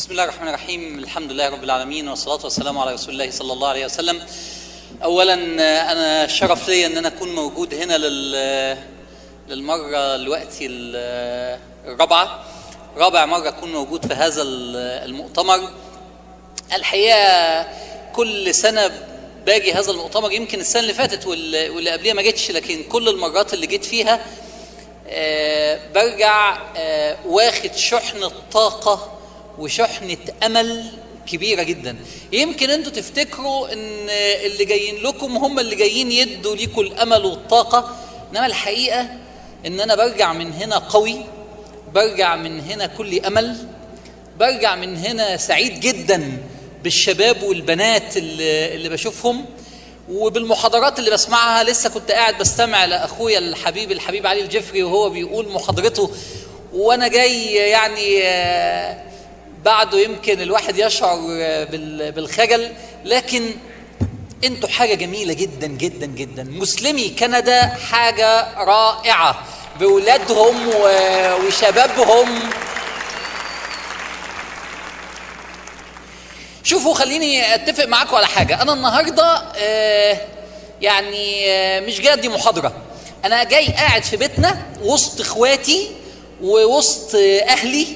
بسم الله الرحمن الرحيم. الحمد لله رب العالمين والصلاة والسلام على رسول الله صلى الله عليه وسلم. أولا أنا شرف لي أن أنا أكون موجود هنا لل للمرة دلوقتي الرابعة. رابع مرة أكون موجود في هذا المؤتمر. الحقيقة كل سنة باجي هذا المؤتمر يمكن السنة اللي فاتت واللي قبليها ما جيتش لكن كل المرات اللي جيت فيها آه برجع آه واخد شحنة طاقة وشحنة أمل كبيرة جدا. يمكن أنتوا تفتكروا إن اللي جايين لكم هم اللي جايين يدوا ليكم الأمل والطاقة إنما الحقيقة إن أنا برجع من هنا قوي برجع من هنا كل أمل برجع من هنا سعيد جدا بالشباب والبنات اللي, اللي بشوفهم وبالمحاضرات اللي بسمعها. لسه كنت قاعد بستمع لأخويا الحبيب الحبيب علي الجفري وهو بيقول محاضرته وأنا جاي يعني بعده يمكن الواحد يشعر بالخجل لكن أنتوا حاجة جميلة جدا جدا جدا. مسلمي كندا حاجة رائعة. بولادهم وشبابهم. شوفوا خليني أتفق معاكم على حاجة. أنا النهارده آه يعني آه مش جاي أدي محاضرة. أنا جاي قاعد في بيتنا وسط إخواتي ووسط أهلي.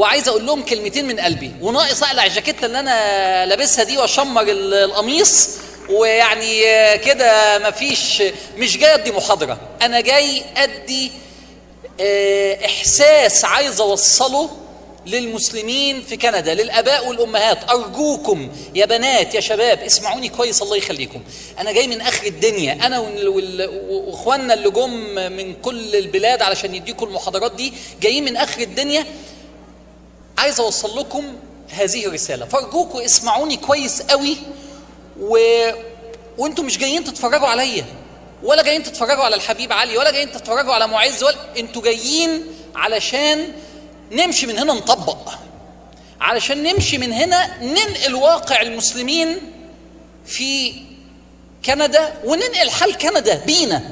وعايز أقول لهم كلمتين من قلبي. وناقص اقلع الجاكيته اللي أنا لابسها دي واشمر القميص ويعني كده مفيش مش جاي ادي محاضرة. أنا جاي ادي احساس عايز اوصله للمسلمين في كندا للآباء والأمهات. أرجوكم يا بنات يا شباب اسمعوني كويس الله يخليكم. أنا جاي من آخر الدنيا. أنا وإخواننا اللي جم من كل البلاد علشان يديكم المحاضرات دي جايين من آخر الدنيا. عايز أوصل لكم هذه الرسالة. فارجوكم اسمعوني كويس قوي و... وأنتم مش جايين تتفرجوا عليا ولا جايين تتفرجوا على الحبيب علي ولا جايين تتفرجوا على معز ولا أنتوا جايين علشان نمشي من هنا نطبق. علشان نمشي من هنا ننقل واقع المسلمين في كندا وننقل حال كندا بينا.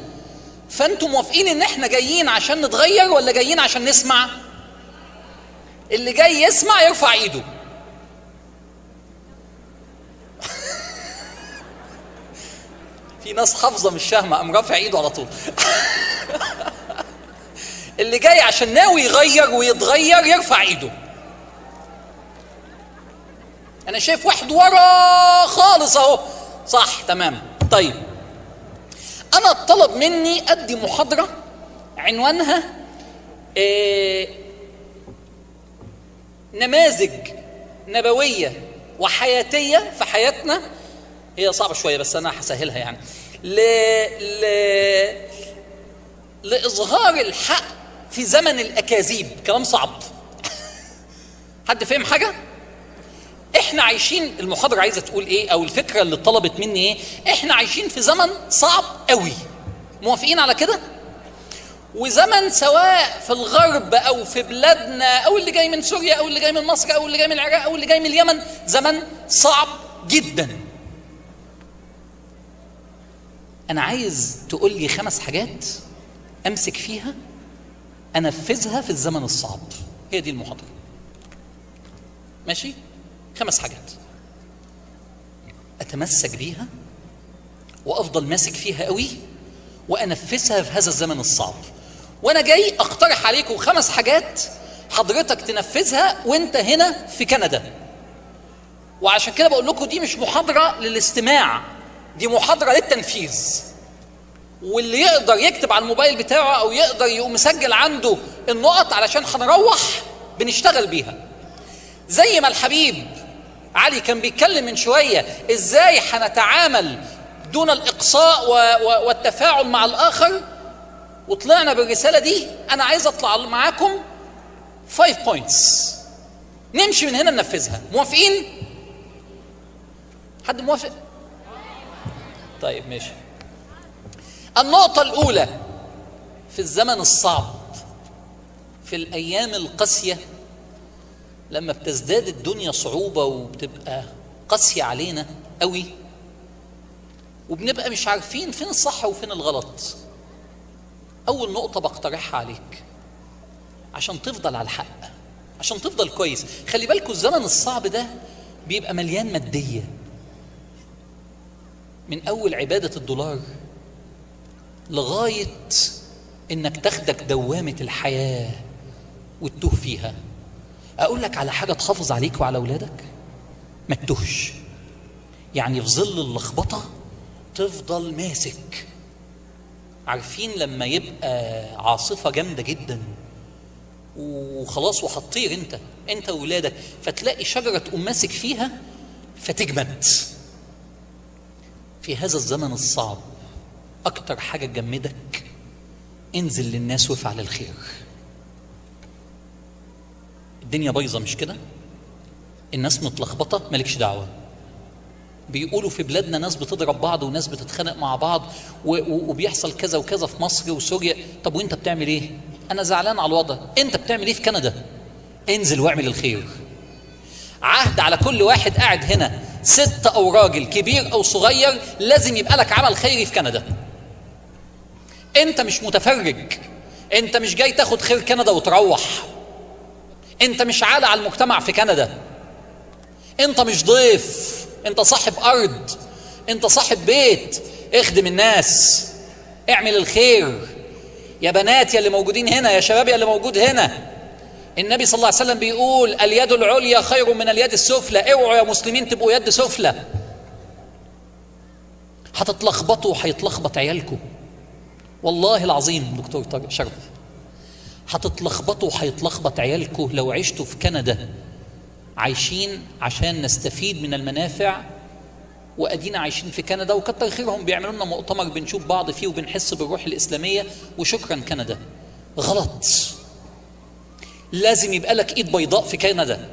فانتم موافقين إن إحنا جايين عشان نتغير ولا جايين عشان نسمع؟ اللي جاي يسمع يرفع ايده. في ناس حافظة مش فاهمة قام رافع ايده على طول. اللي جاي عشان ناوي يغير ويتغير يرفع ايده. أنا شايف واحد ورا خالص أهو. صح تمام. طيب. أنا طلب مني أدي محاضرة عنوانها إيه نماذج نبوية وحياتية في حياتنا. هي صعبة شوية بس أنا هسهلها يعني. ل... ل... لإظهار الحق في زمن الأكاذيب. كلام صعب. حد فهم حاجة؟ إحنا عايشين المحاضرة عايزة تقول إيه؟ أو الفكرة اللي طلبت مني إيه؟ إحنا عايشين في زمن صعب قوي موافقين على كده؟ وزمن سواء في الغرب أو في بلادنا أو اللي جاي من سوريا أو اللي جاي من مصر أو اللي جاي من العراق أو اللي جاي من اليمن زمن صعب جدا. أنا عايز تقول لي خمس حاجات أمسك فيها أنفذها في الزمن الصعب. هي دي المحاضرة. ماشي؟ خمس حاجات أتمسك بيها وأفضل ماسك فيها قوي وأنفذها في هذا الزمن الصعب. وأنا جاي اقترح عليكم خمس حاجات حضرتك تنفذها وانت هنا في كندا. وعشان كده بقول لكم دي مش محاضرة للاستماع دي محاضرة للتنفيذ. واللي يقدر يكتب على الموبايل بتاعه أو يقدر يقوم مسجل عنده النقط علشان هنروح بنشتغل بيها. زي ما الحبيب علي كان بيتكلم من شوية إزاي هنتعامل دون الاقصاء والتفاعل مع الآخر وطلعنا بالرسالة دي أنا عايز أطلع معاكم 5 بوينتس نمشي من هنا ننفذها. موافقين؟ حد موافق؟ طيب ماشي. النقطة الأولى في الزمن الصعب في الأيام القاسية لما بتزداد الدنيا صعوبة وبتبقى قاسية علينا قوي وبنبقى مش عارفين فين الصح وفين الغلط. أول نقطة بقترحها عليك. عشان تفضل على الحق. عشان تفضل كويس. خلي بالكوا الزمن الصعب ده بيبقى مليان مادية. من أول عبادة الدولار لغاية إنك تاخدك دوامة الحياة وتتوه فيها. أقول لك على حاجة تحافظ عليك وعلى أولادك؟ ما تتوهش. يعني في ظل اللخبطة تفضل ماسك عارفين لما يبقى عاصفة جامدة جدا وخلاص وهتطير انت انت واولادك فتلاقي شجرة تقوم ماسك فيها فتجمد. في هذا الزمن الصعب أكتر حاجة تجمدك انزل للناس وافعل الخير. الدنيا بايظة مش كده؟ الناس متلخبطة مالكش دعوة. بيقولوا في بلادنا ناس بتضرب بعض وناس بتتخانق مع بعض وبيحصل كذا وكذا في مصر وسوريا. طب وانت بتعمل إيه؟ أنا زعلان على الوضع. انت بتعمل إيه في كندا؟ انزل واعمل الخير. عهد على كل واحد قاعد هنا. ست أو راجل كبير أو صغير لازم يبقى لك عمل خيري في كندا. انت مش متفرج. انت مش جاي تاخد خير كندا وتروح. انت مش عالة على المجتمع في كندا. انت مش ضيف. انت صاحب أرض انت صاحب بيت اخدم الناس اعمل الخير. يا بنات يا اللي موجودين هنا يا شباب يا اللي موجود هنا. النبي صلى الله عليه وسلم بيقول اليد العليا خير من اليد السفلى. اوعوا يا مسلمين تبقوا يد سفلى. هتتلخبطوا وهيتلخبط عيالكم. والله العظيم دكتور شرف. هتتلخبطوا وهيتلخبط عيالكم لو عشتوا في كندا. عايشين عشان نستفيد من المنافع وأدينا عايشين في كندا وكتر خيرهم بيعملوا لنا مؤتمر بنشوف بعض فيه وبنحس بالروح الإسلامية وشكرا كندا. غلط. لازم يبقى لك إيد بيضاء في كندا.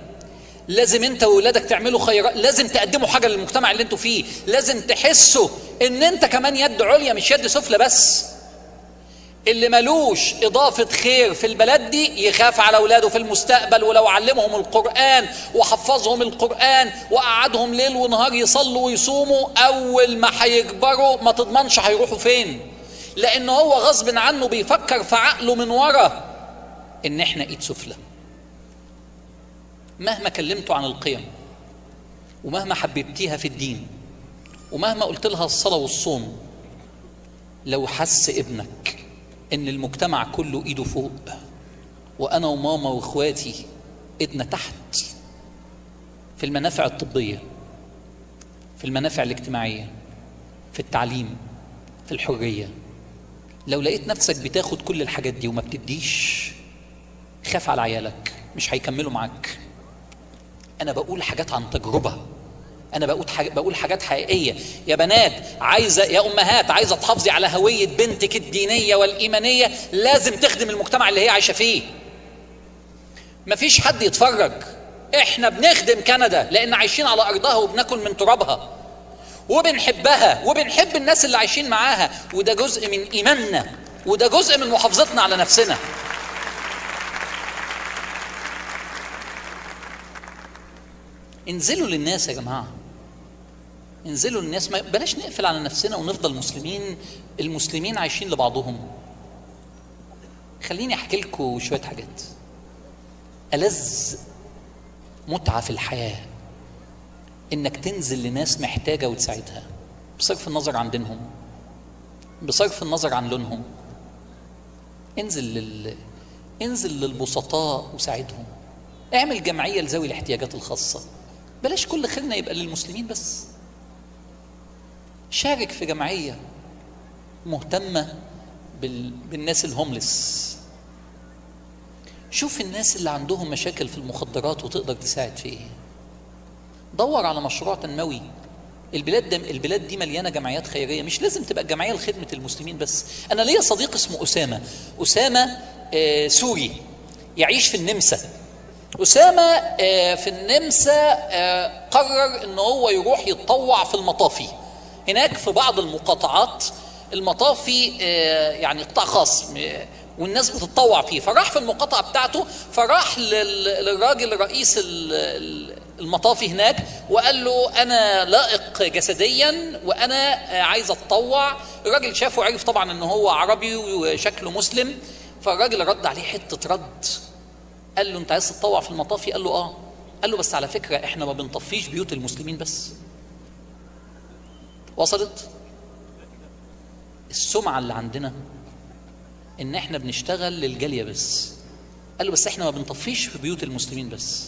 لازم أنت واولادك تعملوا خيرات. لازم تقدموا حاجة للمجتمع اللي أنتوا فيه. لازم تحسوا إن أنت كمان يد عليا مش يد سفلى بس. اللي ملوش إضافة خير في البلد دي يخاف على أولاده في المستقبل ولو علمهم القرآن وحفظهم القرآن وقعدهم ليل ونهار يصلوا ويصوموا أول ما هيكبروا ما تضمنش هيروحوا فين. لأن هو غصب عنه بيفكر في عقله من ورا إن إحنا إيد سفلى. مهما كلمتوا عن القيم ومهما حببتيها في الدين ومهما قلت لها الصلاة والصوم لو حس ابنك إن المجتمع كله إيده فوق وأنا وماما وإخواتي إيدنا تحت في المنافع الطبية في المنافع الاجتماعية في التعليم في الحرية. لو لقيت نفسك بتاخد كل الحاجات دي وما بتديش خاف على عيالك مش هيكملوا معاك. أنا بقول حاجات عن تجربة. أنا بقول حاجة بقول حاجات حقيقية. يا بنات عايزة يا أمهات عايزة تحافظي على هوية بنتك الدينية والإيمانية لازم تخدم المجتمع اللي هي عايشة فيه. مفيش حد يتفرج. إحنا بنخدم كندا لأن عايشين على أرضها وبناكل من ترابها. وبنحبها وبنحب الناس اللي عايشين معاها. وده جزء من إيماننا. وده جزء من محافظتنا على نفسنا. انزلوا للناس يا جماعة. انزلوا للناس بلاش نقفل على نفسنا ونفضل مسلمين المسلمين عايشين لبعضهم. خليني أحكي لكم شوية حاجات. ألذ متعة في الحياة إنك تنزل لناس محتاجة وتساعدها بصرف النظر عن دينهم بصرف النظر عن لونهم. انزل لل انزل للبسطاء وساعدهم. اعمل جمعية لذوي الاحتياجات الخاصة. بلاش كل خيرنا يبقى للمسلمين بس. شارك في جمعية مهتمة بال... بالناس الهوملس شوف الناس اللي عندهم مشاكل في المخدرات وتقدر تساعد في إيه دور على مشروع تنموي. البلاد ده البلاد دي مليانة جمعيات خيرية. مش لازم تبقى الجمعيه لخدمة المسلمين بس. أنا ليا صديق اسمه أسامة. أسامة آه سوري. يعيش في النمسا. أسامة آه في النمسا آه قرر أن هو يروح يتطوع في المطافي. هناك في بعض المقاطعات المطافي آه يعني قطاع خاص والناس بتتطوع فيه. فراح في المقاطعة بتاعته فراح للراجل رئيس المطافي هناك وقال له أنا لائق جسديا وأنا عايز أتطوع. الراجل شافه عرف طبعا أنه هو عربي وشكله مسلم. فالراجل رد عليه حتة رد. قال له أنت عايز تتطوع في المطافي قال له آه. قال له بس على فكرة إحنا ما بنطفيش بيوت المسلمين بس. وصلت؟ السمعة اللي عندنا إن إحنا بنشتغل للجالية بس. قال له بس إحنا ما بنطفيش في بيوت المسلمين بس.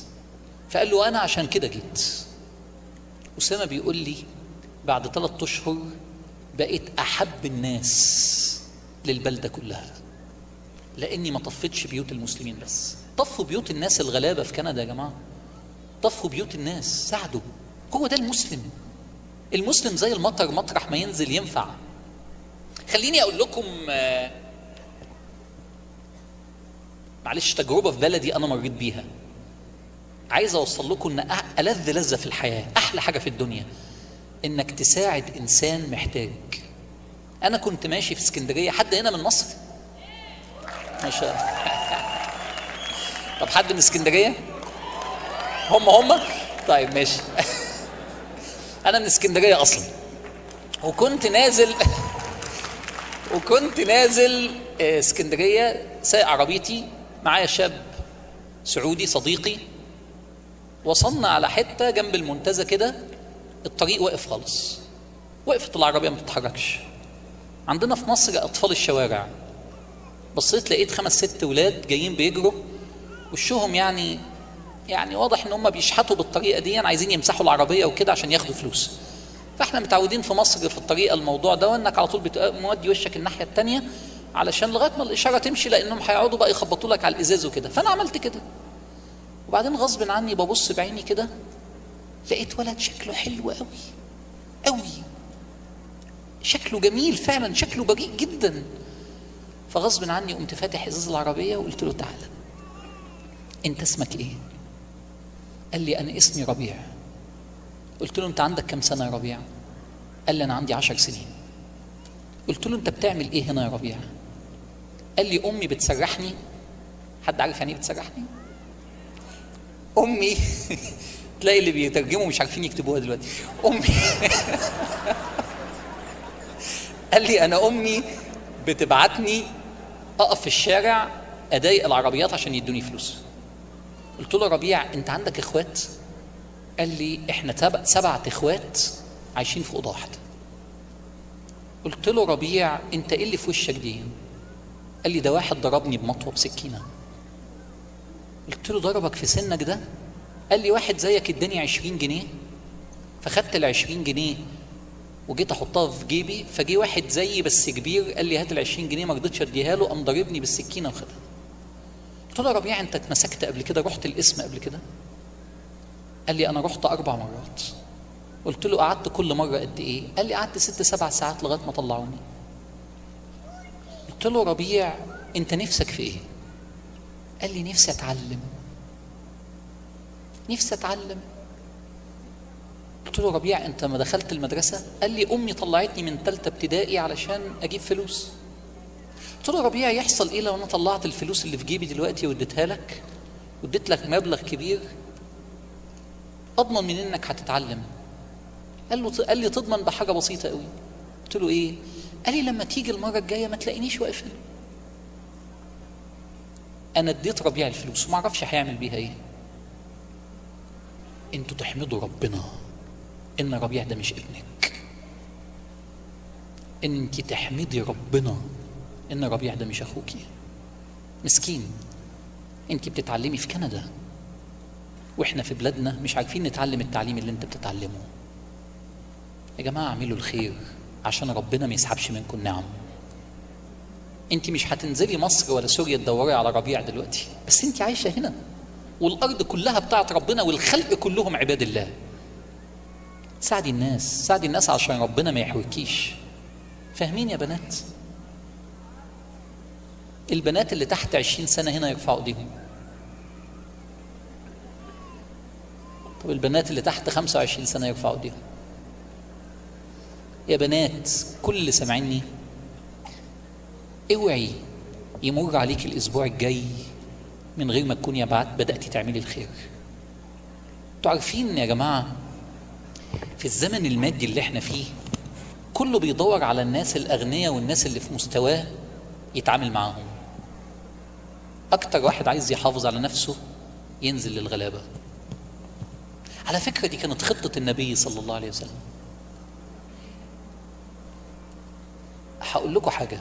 فقال له أنا عشان كده جيت. أسامة بيقول لي بعد ثلاثة أشهر بقيت أحب الناس للبلدة كلها لأني ما طفتش بيوت المسلمين بس. طفوا بيوت الناس الغلابة في كندا يا جماعة. طفوا بيوت الناس ساعدوا. هو ده المسلم. المسلم زي المطر مطرح ما ينزل ينفع. خليني أقول لكم آه، معلش تجربة في بلدي أنا مريت بيها. عايز أوصل لكم إن ألذ لذة في الحياة أحلى حاجة في الدنيا إنك تساعد إنسان محتاج. أنا كنت ماشي في اسكندرية حد هنا من مصر؟ ما شاء الله. طب حد من اسكندرية؟ هم هم؟ طيب ماشي. أنا من اسكندرية أصلا. وكنت نازل وكنت نازل آه، اسكندرية سايق عربيتي معايا شاب سعودي صديقي. وصلنا على حتة جنب المنتزه كده الطريق واقف خالص. وقفت العربية ما بتتحركش. عندنا في مصر أطفال الشوارع. بصيت لقيت خمس ست ولاد جايين بيجروا. وشهم يعني يعني واضح إن هم بيشحتوا بالطريقة دي عايزين يمسحوا العربية وكده عشان ياخدوا فلوس. فإحنا متعودين في مصر في الطريقة الموضوع ده انك على طول مودي وشك الناحية الثانية علشان لغاية ما الإشارة تمشي لأنهم هيقعدوا بقى يخبطوا لك على الإزاز وكده. فأنا عملت كده. وبعدين غصب عني ببص بعيني كده لقيت ولد شكله حلو قوي قوي شكله جميل فعلا شكله بريء جدا. فغصب عني قمت فاتح إزاز العربية وقلت له تعالى أنت اسمك إيه؟ قال لي أنا اسمي ربيع. قلت له أنت عندك كم سنة يا ربيع؟ قال لي أنا عندي عشر سنين. قلت له أنت بتعمل إيه هنا يا ربيع؟ قال لي أمي بتسرحني. حد عارف يعني إيه بتسرحني؟ أمي تلاقي اللي بيترجموا مش عارفين يكتبوها دلوقتي. أمي قال لي أنا أمي بتبعتني أقف في الشارع أضايق العربيات عشان يدوني فلوس. قلت له ربيع انت عندك اخوات؟ قال لي إحنا سبعة اخوات عايشين في أوضة واحدة. قلت له ربيع انت إيه اللي في وشك دي؟ قال لي ده واحد ضربني بمطوة بسكينة. قلت له ضربك في سنك ده؟ قال لي واحد زيك اداني 20 جنيه. فخدت ال 20 جنيه وجيت أحطها في جيبي فجي واحد زيي بس كبير قال لي هات ال 20 جنيه ما رضيتش أديها له قام ضاربني بالسكينة وخدها. قلت له يا ربيع انت اتمسكت قبل كده؟ رحت القسم قبل كده؟ قال لي أنا رحت أربع مرات. قلت له قعدت كل مرة قد إيه؟ قال لي قعدت ست سبع ساعات لغاية ما طلعوني. قلت له ربيع انت نفسك في إيه؟ قال لي نفسي أتعلم. نفسي أتعلم. قلت له ربيع انت ما دخلت المدرسة؟ قال لي أمي طلعتني من ثالثه ابتدائي علشان أجيب فلوس. قلت له ربيع يحصل إيه لو أنا طلعت الفلوس اللي في جيبي دلوقتي واديتها لك؟ واديت لك مبلغ كبير؟ أضمن من إنك هتتعلم. قال له قال لي تضمن بحاجة بسيطة قوي. قلت له إيه؟ قال لي لما تيجي المرة الجاية ما تلاقينيش واقف أنا اديت ربيع الفلوس وما أعرفش هيعمل بيها إيه. أنتوا تحمدوا ربنا إن ربيع ده مش ابنك. انت تحمدي ربنا إن ربيع ده مش اخوكي مسكين. انت بتتعلمي في كندا. وإحنا في بلادنا مش عارفين نتعلم التعليم اللي انت بتتعلمه. يا جماعة اعملوا الخير عشان ربنا ما يسحبش منكم نعم. انت مش هتنزلي مصر ولا سوريا تدوري على ربيع دلوقتي. بس انت عايشة هنا. والأرض كلها بتاعت ربنا والخلق كلهم عباد الله. ساعدي الناس. ساعدي الناس عشان ربنا ما يحوكيش. فاهمين يا بنات؟ البنات اللي تحت عشرين سنة هنا يرفعوا ايديهم. طب البنات اللي تحت خمسة وعشرين سنة يرفعوا ايديهم. يا بنات كل اللي سامعيني اوعي يمر عليك الأسبوع الجاي من غير ما تكوني بعد بدأتي تعملي الخير. أنتوا عارفين يا جماعة في الزمن المادي اللي إحنا فيه كله بيدور على الناس الأغنياء والناس اللي في مستواه يتعامل معاهم. أكتر واحد عايز يحافظ على نفسه ينزل للغلابة. على فكرة دي كانت خطة النبي صلى الله عليه وسلم. هقول لكم حاجة.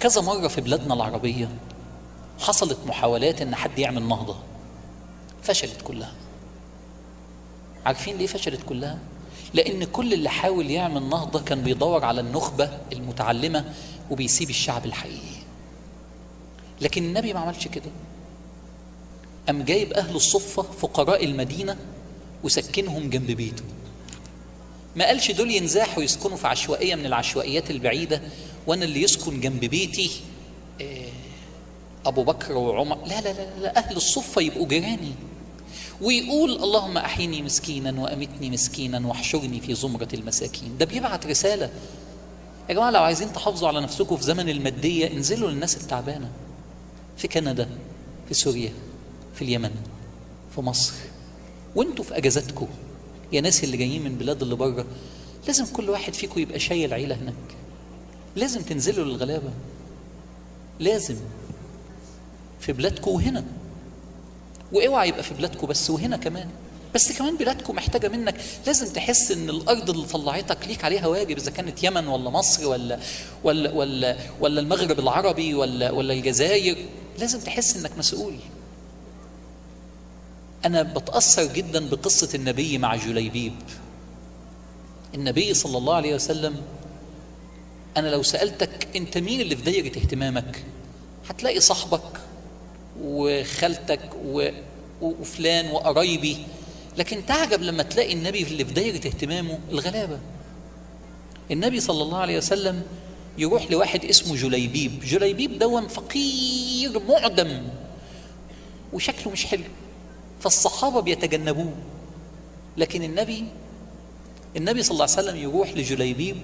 كذا مرة في بلادنا العربية حصلت محاولات إن حد يعمل نهضة. فشلت كلها. عارفين ليه فشلت كلها؟ لأن كل اللي حاول يعمل نهضة كان بيدور على النخبة المتعلمة وبيسيب الشعب الحقيقي. لكن النبي ما عملش كده. قام جايب أهل الصفة فقراء المدينة وسكنهم جنب بيته. ما قالش دول ينزاحوا يسكنوا في عشوائية من العشوائيات البعيدة وأنا اللي يسكن جنب بيتي آه، أبو بكر وعمر. لا لا لا, لا أهل الصفة يبقوا جيراني. ويقول اللهم أحيني مسكينا وأمتني مسكينا واحشرني في زمرة المساكين. ده بيبعت رسالة. يا جماعة لو عايزين تحافظوا على نفسكم في زمن المادية انزلوا للناس التعبانة. في كندا في سوريا في اليمن في مصر. وانتوا في أجازاتكم. يا ناس اللي جايين من بلاد اللي بره لازم كل واحد فيكم يبقى شايل عيله هناك. لازم تنزلوا للغلابة. لازم. في بلادكم وهنا. وأوعى يبقى في بلادكم بس وهنا كمان. بس كمان بلادكم محتاجة منك. لازم تحس إن الأرض اللي طلعتك ليك عليها واجب إذا كانت يمن ولا مصر ولا ولا ولا ولا المغرب العربي ولا ولا الجزائر لازم تحس إنك مسؤول. أنا بتأثر جدا بقصة النبي مع جليبيب. النبي صلى الله عليه وسلم أنا لو سألتك أنت مين اللي في دايرة اهتمامك هتلاقي صاحبك وخالتك و... وفلان وقرايبي لكن تعجب لما تلاقي النبي اللي في دايره اهتمامه الغلابة. النبي صلى الله عليه وسلم يروح لواحد اسمه جليبيب. جليبيب دون فقير معدم وشكله مش حلو. فالصحابة بيتجنبوه. لكن النبي النبي صلى الله عليه وسلم يروح لجليبيب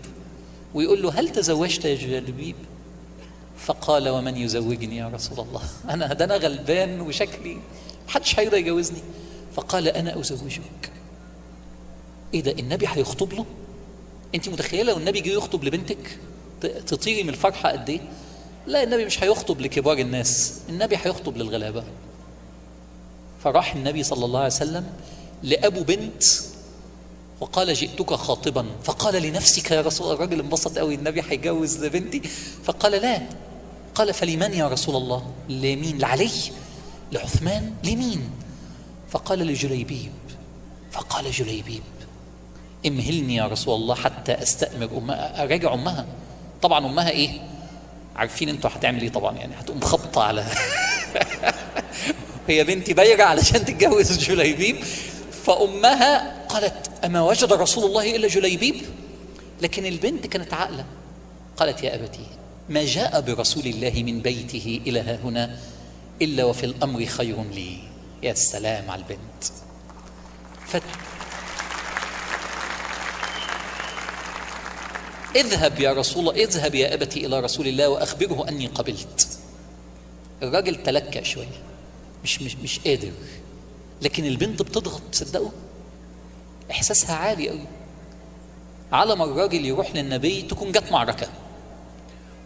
ويقول له هل تزوجت يا جليبيب؟ فقال ومن يزوجني يا رسول الله؟ أنا ده أنا غلبان وشكلي محدش هيرضى يجوزني. فقال أنا أزوجك. إيه ده النبي هيخطب له؟ أنت متخيلة لو النبي جه يخطب لبنتك؟ تطيري من الفرحة قد إيه؟ لا النبي مش هيخطب لكبار الناس النبي هيخطب للغلابة. فراح النبي صلى الله عليه وسلم لأبو بنت وقال جئتك خاطبا. فقال لنفسك يا رسول الراجل انبسط قوي النبي هيجوز بنتي فقال لا. قال فلمن يا رسول الله؟ لمين؟ لعلي. لعثمان؟ لمين؟ فقال لجليبيب فقال جليبيب امهلني يا رسول الله حتى أستأمر أمها أراجع أمها. طبعا أمها إيه؟ عارفين أنتوا هتعمل إيه طبعا يعني هتقوم خبطة على هي بنتي بايرة علشان تتجوز جليبيب. فأمها قالت أما وجد رسول الله إلا جليبيب؟ لكن البنت كانت عاقلة. قالت يا أبتي ما جاء برسول الله من بيته إلى هنا إلا وفي الأمر خير لي. يا سلام على البنت. ف... اذهب يا رسول الله اذهب يا أبتي إلى رسول الله وأخبره أني قبلت. الراجل تلكأ شوية مش مش مش قادر. لكن البنت بتضغط تصدقوا إحساسها عالي قوي على ما الراجل يروح للنبي تكون جت معركة.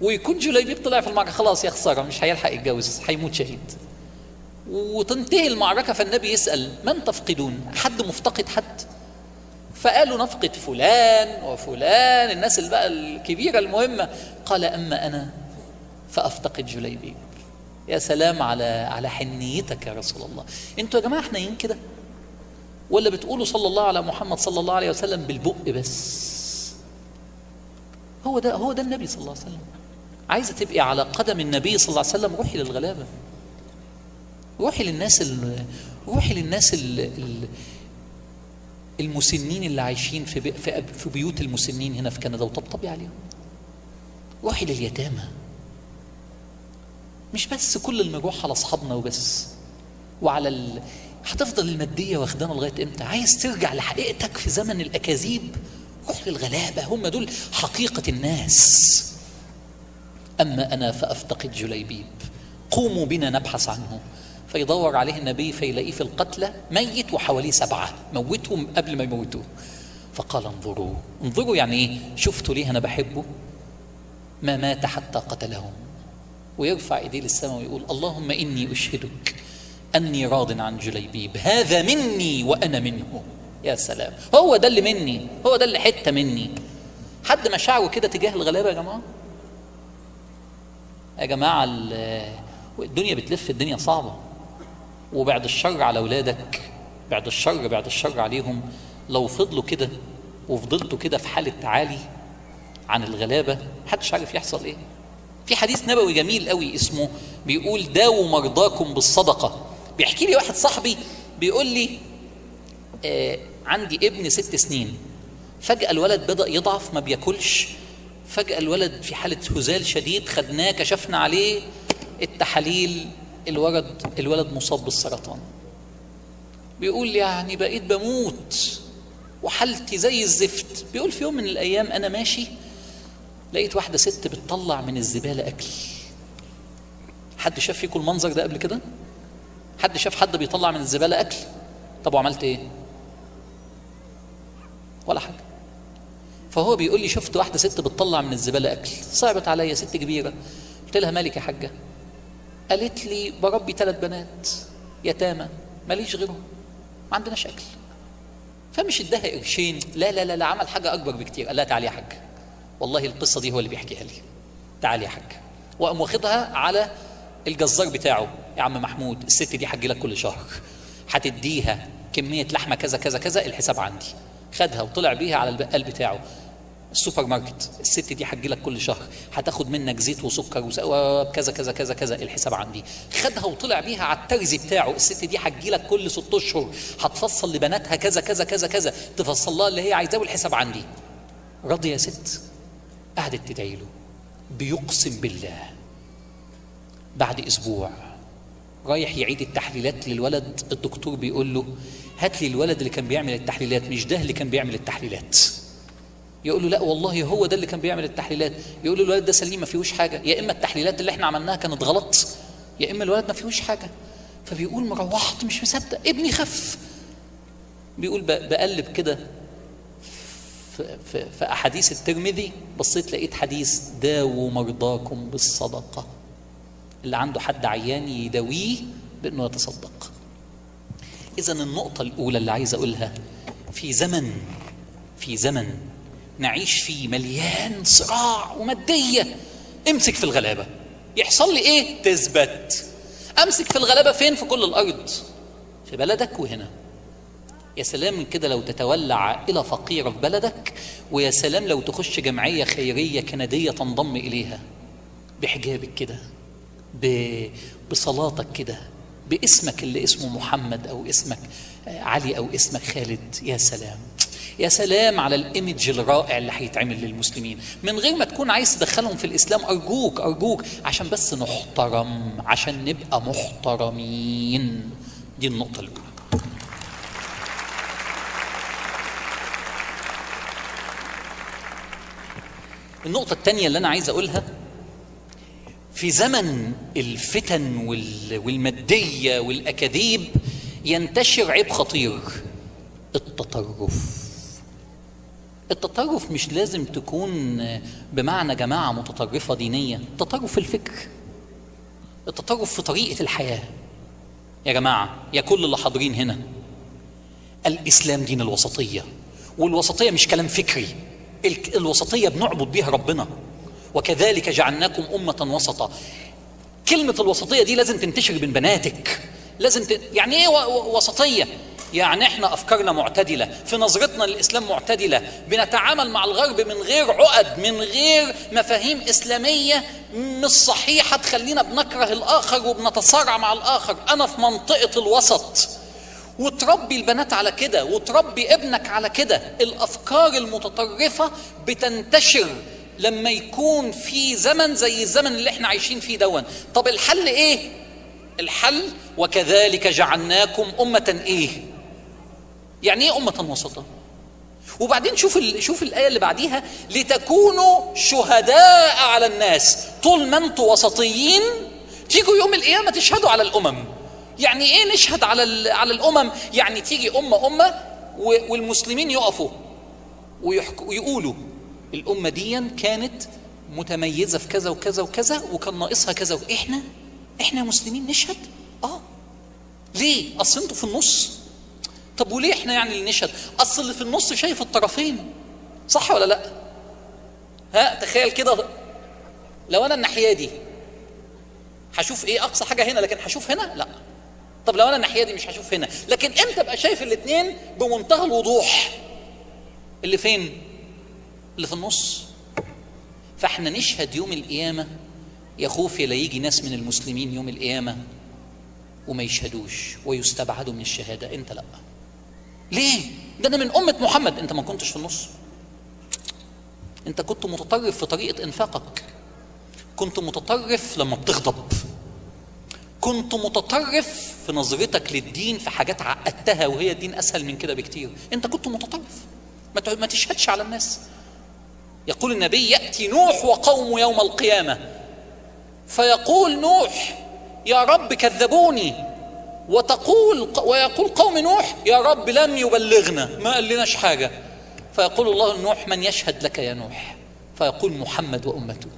ويكون جليبيب طلع في المعركة خلاص يا خسارة مش هيلحق يتجوز هيموت شهيد. وتنتهي المعركة فالنبي يسأل من تفقدون؟ حد مفتقد حد؟ فقالوا نفقد فلان وفلان الناس اللي بقى الكبيرة المهمة. قال أما أنا فأفتقد جليبيب يا سلام على على حنيتك يا رسول الله. أنتوا يا جماعة حنين كده؟ ولا بتقولوا صلى الله على محمد صلى الله عليه وسلم بالبق بس؟ هو ده هو ده النبي صلى الله عليه وسلم. عايزة تبقي على قدم النبي صلى الله عليه وسلم روحي للغلابة. روحي للناس. روحي للناس ال... ال... المسنين اللي عايشين في بي... في, بيوت المسنين هنا في كندا وطبطبي عليهم روحي لليتامى مش بس كل المروح على أصحابنا وبس وعلى ال... هتفضل المادية واخدانا لغاية إمتى؟ عايز ترجع لحقيقتك في زمن الأكاذيب روح للغلابه هم دول حقيقة الناس. أما أنا فأفتقد جليبيب قوموا بنا نبحث عنه فيدور عليه النبي فيلاقيه في القتلى ميت وحواليه سبعة موتهم قبل ما يموتوه. فقال انظروا انظروا يعني إيه؟ شفتوا ليه أنا بحبه؟ ما مات حتى قتلهم. ويرفع إيديه للسماء ويقول اللهم إني أشهدك أني راض عن جليبيب. هذا مني وأنا منه. يا سلام. هو ده اللي مني هو ده اللي حتة مني. حد مشاعره كده تجاه الغلابة يا جماعة؟ يا جماعة ال- الدنيا بتلف الدنيا صعبة. وبعد الشر على أولادك بعد الشر بعد الشر عليهم لو فضلوا كده وفضلتوا كده في حالة تعالي عن الغلابة محدش عارف يحصل إيه. في حديث نبوي جميل قوي اسمه بيقول داووا مرضاكم بالصدقة. بيحكي لي واحد صاحبي بيقول لي آه عندي ابن ست سنين فجأة الولد بدأ يضعف ما بياكلش. فجأة الولد في حالة هزال شديد خدناه كشفنا عليه التحاليل الولد الولد مصاب بالسرطان. بيقول يعني بقيت بموت وحالتي زي الزفت. بيقول في يوم من الأيام أنا ماشي لقيت واحدة ست بتطلع من الزبالة أكل. حد شاف فيكم المنظر ده قبل كده؟ حد شاف حد بيطلع من الزبالة أكل؟ طب وعملت إيه؟ ولا حاجة. فهو بيقول لي شفت واحدة ست بتطلع من الزبالة أكل. صعبت عليا ست كبيرة. قلت لها مالك يا حاجة؟ قالت لي بربي ثلاث بنات يتامى ماليش غيرهم ما عندناش أكل. فمش اداها قرشين. لا لا لا لا عمل حاجة أكبر بكتير. قال لها تعالي يا حاج. والله القصة دي هو اللي بيحكيها لي. تعالي يا حاج. وقام واخدها على الجزار بتاعه. يا عم محمود الست دي هتجي لك كل شهر. هتديها كمية لحمة كذا كذا كذا الحساب عندي. خدها وطلع بيها على البقال بتاعه. السوبر ماركت الست دي هتجي لك كل شهر هتاخد منك زيت وسكر وس- وكذا كذا كذا كذا الحساب عندي؟ خدها وطلع بيها على الترزي بتاعه الست دي هتجي لك كل ست أشهر هتفصل لبناتها كذا كذا كذا كذا تفصل لها اللي هي عايزاه والحساب عندي. راضي يا ست؟ قعدت تدعي له بيقسم بالله. بعد أسبوع رايح يعيد التحليلات للولد الدكتور بيقول له هات لي الولد اللي كان بيعمل التحليلات مش ده اللي كان بيعمل التحليلات. يقول له لا والله هو ده اللي كان بيعمل التحليلات. يقول له الولد ده سليم ما فيهوش حاجة. يا إما التحليلات اللي إحنا عملناها كانت غلط يا إما الولد ما فيهوش حاجة. فبيقول مروحت مش مصدق. ابني خف. بيقول بقلب كده في, في, في أحاديث الترمذي بصيت لقيت حديث داووا مرضاكم بالصدقة. اللي عنده حد عيان يداويه بأنه يتصدق. اذا النقطة الأولى اللي عايز أقولها في زمن في زمن نعيش فيه مليان صراع ومادية. امسك في الغلابة. يحصل لي إيه؟ تثبت. أمسك في الغلابة فين؟ في كل الأرض. في بلدك وهنا. يا سلام من كده لو تتولى عائلة فقيرة في بلدك ويا سلام لو تخش جمعية خيرية كندية تنضم إليها. بحجابك كده. بصلاتك كده. باسمك اللي اسمه محمد أو اسمك آه، علي أو اسمك خالد. يا سلام. يا سلام على الايمج الرائع اللي هيتعمل للمسلمين. من غير ما تكون عايز تدخلهم في الإسلام أرجوك أرجوك. عشان بس نحترم عشان نبقى محترمين. دي النقطة الاولى النقطة الثانية اللي أنا عايز أقولها في زمن الفتن وال- والمادية والأكاذيب ينتشر عيب خطير التطرف. التطرف مش لازم تكون بمعنى جماعة متطرفة دينية. التطرف في الفكر. التطرف في طريقة الحياة. يا جماعة يا كل اللي حاضرين هنا. الإسلام دين الوسطية. والوسطية مش كلام فكري. ال- الوسطية بنعبد بيها ربنا. وكذلك جعلناكم أمة وسطا. كلمة الوسطية دي لازم تنتشر بين بناتك. لازم ت... يعني إيه وسطية؟ يعني إحنا أفكارنا معتدلة في نظرتنا للإسلام معتدلة. بنتعامل مع الغرب من غير عقد من غير مفاهيم إسلامية مش صحيحة تخلينا بنكره الآخر وبنتصارع مع الآخر. أنا في منطقة الوسط. وتربي البنات على كده وتربي ابنك على كده. الأفكار المتطرفة بتنتشر لما يكون في زمن زي الزمن اللي إحنا عايشين فيه دون. طب الحل إيه؟ الحل وكذلك جعلناكم أمة إيه؟ يعني إيه أمة وسطا وبعدين شوف. شوف الآية اللي بعديها لتكونوا شهداء على الناس طول ما أنتوا وسطيين تيجوا يوم القيامة تشهدوا على الأمم يعني إيه نشهد على. على الأمم يعني تيجي أمة أمة. والمسلمين يقفوا ويحك... ويقولوا الأمة دي كانت متميزة في كذا وكذا وكذا وكان ناقصها كذا إحنا إحنا مسلمين نشهد آه ليه أصل أنتوا في النص طب وليه إحنا يعني اللي نشهد؟ أصل اللي في النص شايف الطرفين صح ولا لأ؟ ها تخيل كده. لو أنا الناحية دي هشوف إيه؟ أقصى حاجة هنا لكن هشوف هنا؟ لأ. طب لو أنا الناحية دي مش هشوف هنا لكن إمتى ابقى شايف الاثنين بمنتهى الوضوح. اللي فين؟ اللي في النص. فإحنا نشهد يوم القيامة يا خوفي لا يجي ناس من المسلمين يوم القيامة وما يشهدوش ويستبعدوا من الشهادة أنت لأ. ليه؟ ده أنا من أمة محمد أنت ما كنتش في النص. أنت كنت متطرف في طريقة إنفاقك. كنت متطرف لما بتغضب. كنت متطرف في نظرتك للدين في حاجات عقدتها وهي الدين أسهل من كده بكتير. أنت كنت متطرف. ما تشهدش على الناس. يقول النبي يأتي نوح وقومه يوم القيامة. فيقول نوح يا رب كذبوني. وتقول ويقول قوم نوح يا رب لم يبلغنا. ما قال لناش حاجة. فيقول الله لنوح من يشهد لك يا نوح؟ فيقول محمد وأمته.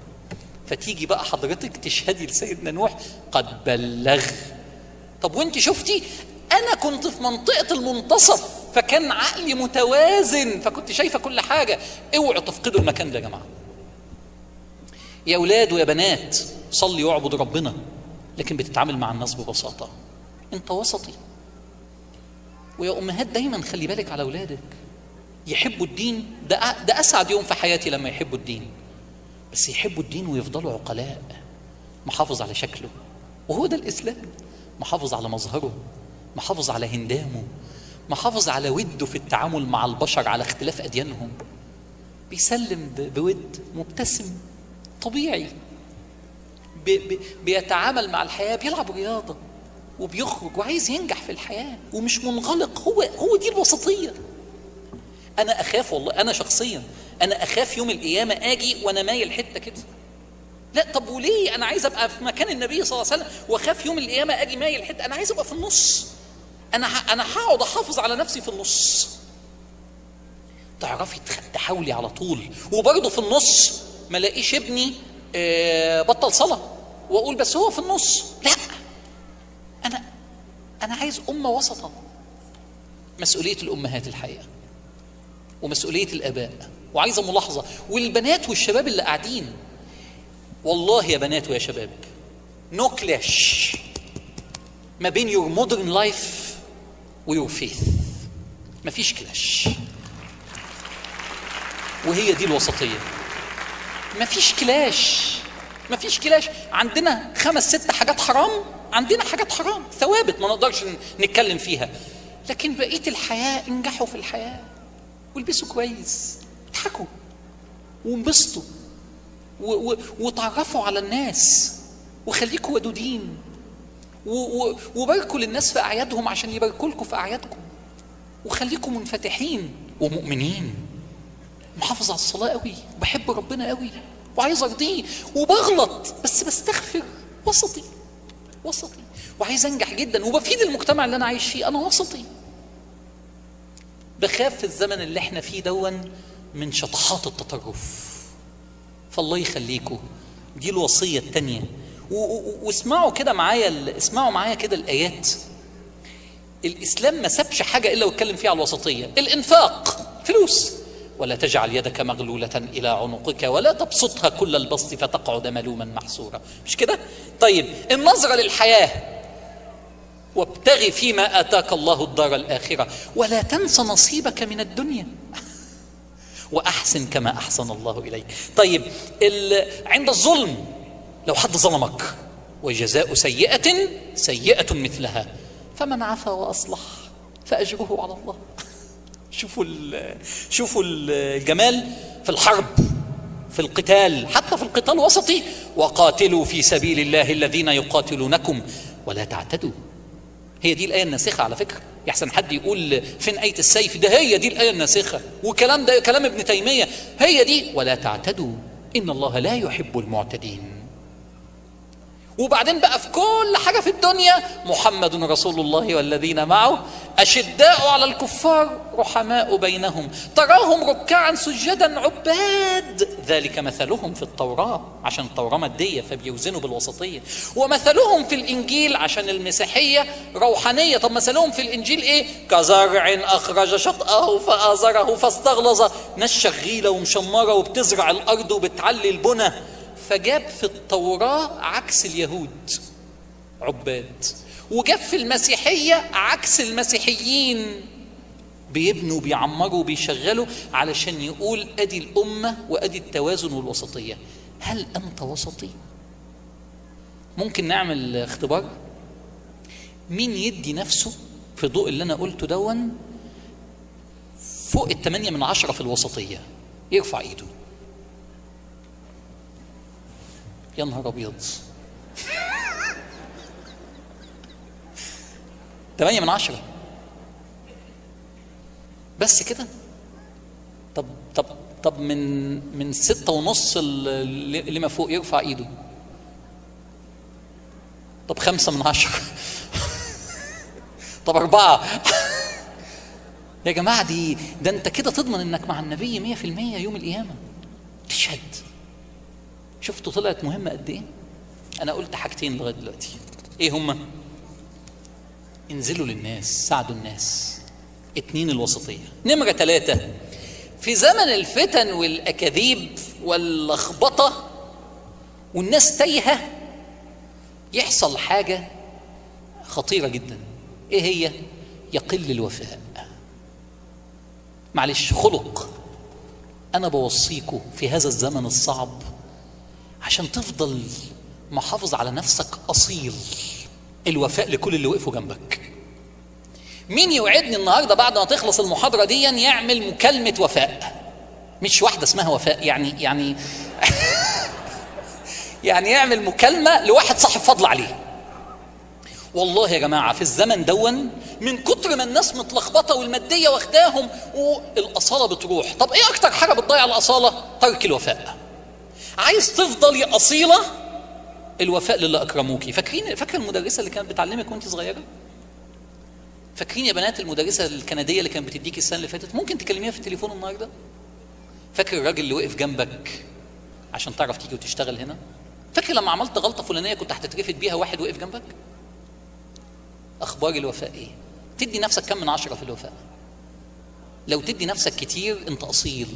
فتيجي بقى حضرتك تشهدي لسيدنا نوح قد بلغ. طب وأنت شفتي؟ أنا كنت في منطقة المنتصف فكان عقلي متوازن فكنت شايفة كل حاجة. اوعوا تفقدوا المكان ده يا جماعة. يا أولاد ويا بنات صلي واعبد ربنا لكن بتتعامل مع الناس ببساطة. انت وسطي ويا أمهات دايما خلي بالك على أولادك. يحبوا الدين. ده ده أسعد يوم في حياتي لما يحبوا الدين. بس يحبوا الدين ويفضلوا عقلاء. محافظ على شكله. وهو ده الإسلام. محافظ على مظهره. محافظ على هندامه. محافظ على وده في التعامل مع البشر على اختلاف أديانهم. بيسلم بود مبتسم. طبيعي. بي بي بيتعامل مع الحياة. بيلعب رياضة. وبيخرج وعايز ينجح في الحياة ومش منغلق. هو هو دي الوسطية. أنا أخاف والله أنا شخصيا أنا أخاف يوم القيامة آجي وأنا مايل حتة كده. لا طب وليه؟ أنا عايز أبقى في مكان النبي صلى الله عليه وسلم وأخاف يوم القيامة آجي مايل حتة. أنا عايز أبقى في النص. أنا. أنا هقعد أحافظ على نفسي في النص. تعرفي تحاولي على طول. وبرضه في النص ما الاقيش ابني آه، بطل صلاة. وأقول بس هو في النص. لا. أنا أنا عايز أمة وسطا. مسؤولية الأمهات الحقيقة ومسؤولية الآباء وعايزة ملاحظة. والبنات والشباب اللي قاعدين والله يا بنات ويا شباب no clash ما بين your modern life و your faith مفيش clash وهي دي الوسطية. مفيش clash مفيش كلاش عندنا خمس ست حاجات حرام عندنا حاجات حرام ثوابت ما نقدرش نتكلم فيها. لكن بقية الحياة انجحوا في الحياة. والبسوا كويس. اضحكوا. وانبسطوا. وتعرفوا على الناس. وخليكوا ودودين. وباركوا للناس في أعيادهم عشان يباركوا لكم في أعيادكم. وخليكم منفتحين ومؤمنين. محافظ على الصلاة قوي. وبحب ربنا قوي. وعايز أرضيه. وبغلط. بس بستغفر. وسطي. وسطي. وعايز انجح جدا وبفيد المجتمع اللي أنا عايش فيه أنا وسطي. بخاف في الزمن اللي إحنا فيه دون من شطحات التطرف. فالله يخليكم دي و- و- واسمعوا كده معايا اسمعوا معايا كده الآيات. الإسلام ما سابش حاجة إلا واتكلم فيها على الوسطية. الإنفاق. فلوس. ولا تجعل يدك مغلولة إلى عنقك ولا تبسطها كل البسط فتقعد ملوما محسورا مش كده؟ طيب النظرة للحياة. وابتغ فيما آتاك الله الدار الآخرة. ولا تنس نصيبك من الدنيا. وأحسن كما أحسن الله إليك. طيب عند الظلم لو حد ظلمك وجزاء سيئة سيئة مثلها فمن عفا وأصلح فأجره على الله. شوفوا شوفوا ال- الجمال في الحرب في القتال حتى في القتال الوسطي. وقاتلوا في سبيل الله الذين يقاتلونكم. ولا تعتدوا. هي دي الآية الناسخة على فكرة. يحسن حد يقول فين آية السيف ده؟ هي دي الآية الناسخة. وكلام ده كلام ابن تيمية. هي دي. ولا تعتدوا. إن الله لا يحب المعتدين. وبعدين بقى في كل حاجة في الدنيا محمد رسول الله والذين معه أشداء على الكفار رحماء بينهم. تراهم ركعا سجدا عباد. ذلك مثلهم في التوراة عشان التوراة مادية فبيوزنوا بالوسطية. ومثلهم في الإنجيل عشان المسيحية روحانية. طب مثلهم في الإنجيل إيه؟ كزرع أخرج شطأه فآزره فاستغلظ. ناس شغيلة ومشمرة وبتزرع الأرض وبتعلي البنى. فجاب في التوراة عكس اليهود عباد. وجاب في المسيحية عكس المسيحيين. بيبنوا بيعمروا بيشغلوا علشان يقول أدي الأمة وأدي التوازن والوسطية. هل أنت وسطي؟ ممكن نعمل اختبار؟ مين يدي نفسه في ضوء اللي أنا قلته دون؟ فوق الثمانية من عشرة في الوسطية. يرفع إيده. يا نهار أبيض. ثمانية من عشرة. بس كده؟ طب طب طب من من ستة ونص اللي ما فوق يرفع إيده. طب خمسة من عشرة. طب أربعة. يا جماعة دي ده أنت كده تضمن إنك مع النبي مية في المية يوم القيامة. تشهد. شفتوا طلعت مهمة قد إيه؟ أنا قلت حاجتين لغاية دلوقتي. إيه هما؟ انزلوا للناس ساعدوا الناس. اتنين الوسطية. نمرة ثلاثة في زمن الفتن والأكاذيب واللخبطة والناس تايهة يحصل حاجة خطيرة جدا. إيه هي؟ يقل الوفاء. معلش خلق. أنا بوصيكم في هذا الزمن الصعب عشان تفضل محافظ على نفسك أصيل. الوفاء لكل اللي وقفوا جنبك. مين يوعدني النهارده بعد ما تخلص المحاضرة دي يعمل مكالمة وفاء؟ مش واحدة اسمها وفاء يعني يعني يعني يعمل مكالمة لواحد صاحب فضل عليه. والله يا جماعة في الزمن دون من كتر ما الناس متلخبطة والمادية واخداهم والأصالة بتروح. طب إيه أكتر حاجة بتضيع الأصالة؟ ترك الوفاء. عايز تفضل أصيلة؟ الوفاء للي أكرموكي. فاكرين فاكره المدرسة اللي كانت بتعلمك وأنت صغيرة؟ فاكرين يا بنات المدرسة الكندية اللي كانت بتديكي السنة اللي فاتت؟ ممكن تكلميها في التليفون النهارده؟ فاكر الراجل اللي وقف جنبك عشان تعرف تيجي وتشتغل هنا؟ فاكر لما عملت غلطة فلانية كنت هتترفد بيها واحد وقف جنبك؟ أخبار الوفاء إيه؟ تدي نفسك كم من عشرة في الوفاء؟ لو تدي نفسك كتير أنت أصيل.